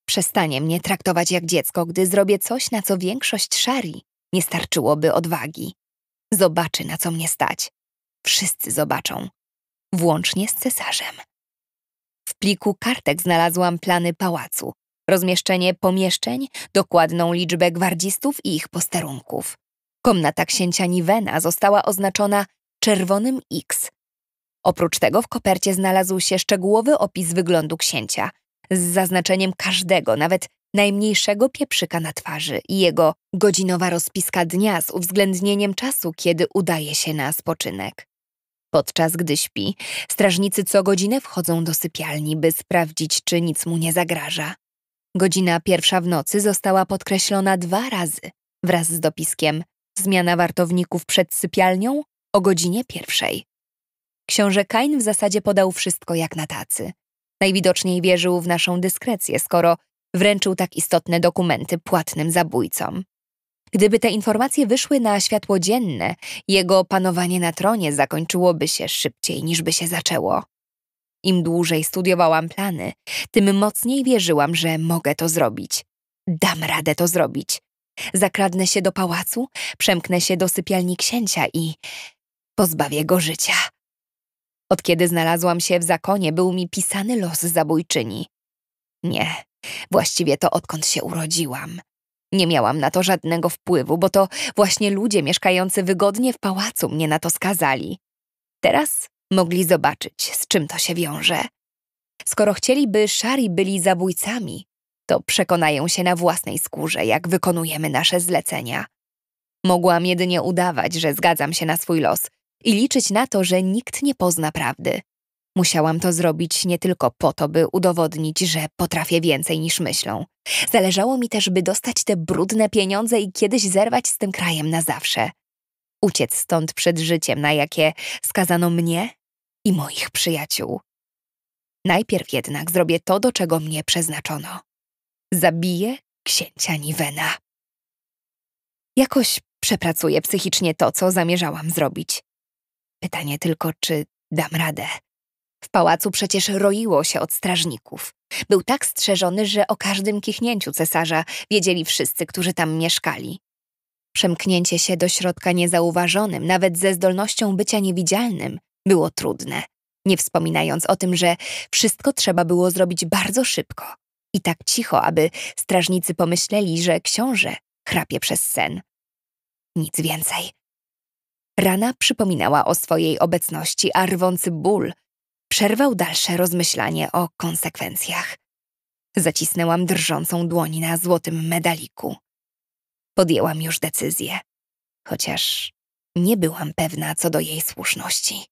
Przestanie mnie traktować jak dziecko, gdy zrobię coś, na co większość szari nie starczyłoby odwagi. Zobaczy, na co mnie stać. Wszyscy zobaczą, włącznie z cesarzem. W pliku kartek znalazłam plany pałacu, rozmieszczenie pomieszczeń, dokładną liczbę gwardzistów i ich posterunków. Komnata księcia Niwena została oznaczona czerwonym X. Oprócz tego w kopercie znalazł się szczegółowy opis wyglądu księcia, z zaznaczeniem każdego, nawet najmniejszego pieprzyka na twarzy i jego godzinowa rozpiska dnia z uwzględnieniem czasu, kiedy udaje się na spoczynek. Podczas gdy śpi, strażnicy co godzinę wchodzą do sypialni, by sprawdzić, czy nic mu nie zagraża. Godzina pierwsza w nocy została podkreślona dwa razy wraz z dopiskiem Zmiana wartowników przed sypialnią o godzinie pierwszej. Książę Kain w zasadzie podał wszystko jak na tacy. Najwidoczniej wierzył w naszą dyskrecję, skoro wręczył tak istotne dokumenty płatnym zabójcom. Gdyby te informacje wyszły na światło dzienne, jego panowanie na tronie zakończyłoby się szybciej niż by się zaczęło. Im dłużej studiowałam plany, tym mocniej wierzyłam, że mogę to zrobić. Dam radę to zrobić. Zakradnę się do pałacu, przemknę się do sypialni księcia i pozbawię go życia. Od kiedy znalazłam się w zakonie, był mi pisany los zabójczyni. Nie, właściwie to odkąd się urodziłam. Nie miałam na to żadnego wpływu, bo to właśnie ludzie mieszkający wygodnie w pałacu mnie na to skazali. Teraz mogli zobaczyć, z czym to się wiąże. Skoro chcieliby szari byli zabójcami, to przekonają się na własnej skórze, jak wykonujemy nasze zlecenia. Mogłam jedynie udawać, że zgadzam się na swój los i liczyć na to, że nikt nie pozna prawdy. Musiałam to zrobić nie tylko po to, by udowodnić, że potrafię więcej niż myślą. Zależało mi też, by dostać te brudne pieniądze i kiedyś zerwać z tym krajem na zawsze. Uciec stąd przed życiem, na jakie skazano mnie i moich przyjaciół. Najpierw jednak zrobię to, do czego mnie przeznaczono. Zabiję księcia Niwena. Jakoś przepracuję psychicznie to, co zamierzałam zrobić. Pytanie tylko, czy dam radę. W pałacu przecież roiło się od strażników. Był tak strzeżony, że o każdym kichnięciu cesarza wiedzieli wszyscy, którzy tam mieszkali. Przemknięcie się do środka niezauważonym, nawet ze zdolnością bycia niewidzialnym, było trudne, nie wspominając o tym, że wszystko trzeba było zrobić bardzo szybko i tak cicho, aby strażnicy pomyśleli, że książę chrapie przez sen. Nic więcej. Rana przypominała o swojej obecności, a rwący ból przerwał dalsze rozmyślanie o konsekwencjach. Zacisnęłam drżącą dłoń na złotym medaliku. Podjęłam już decyzję, chociaż nie byłam pewna co do jej słuszności.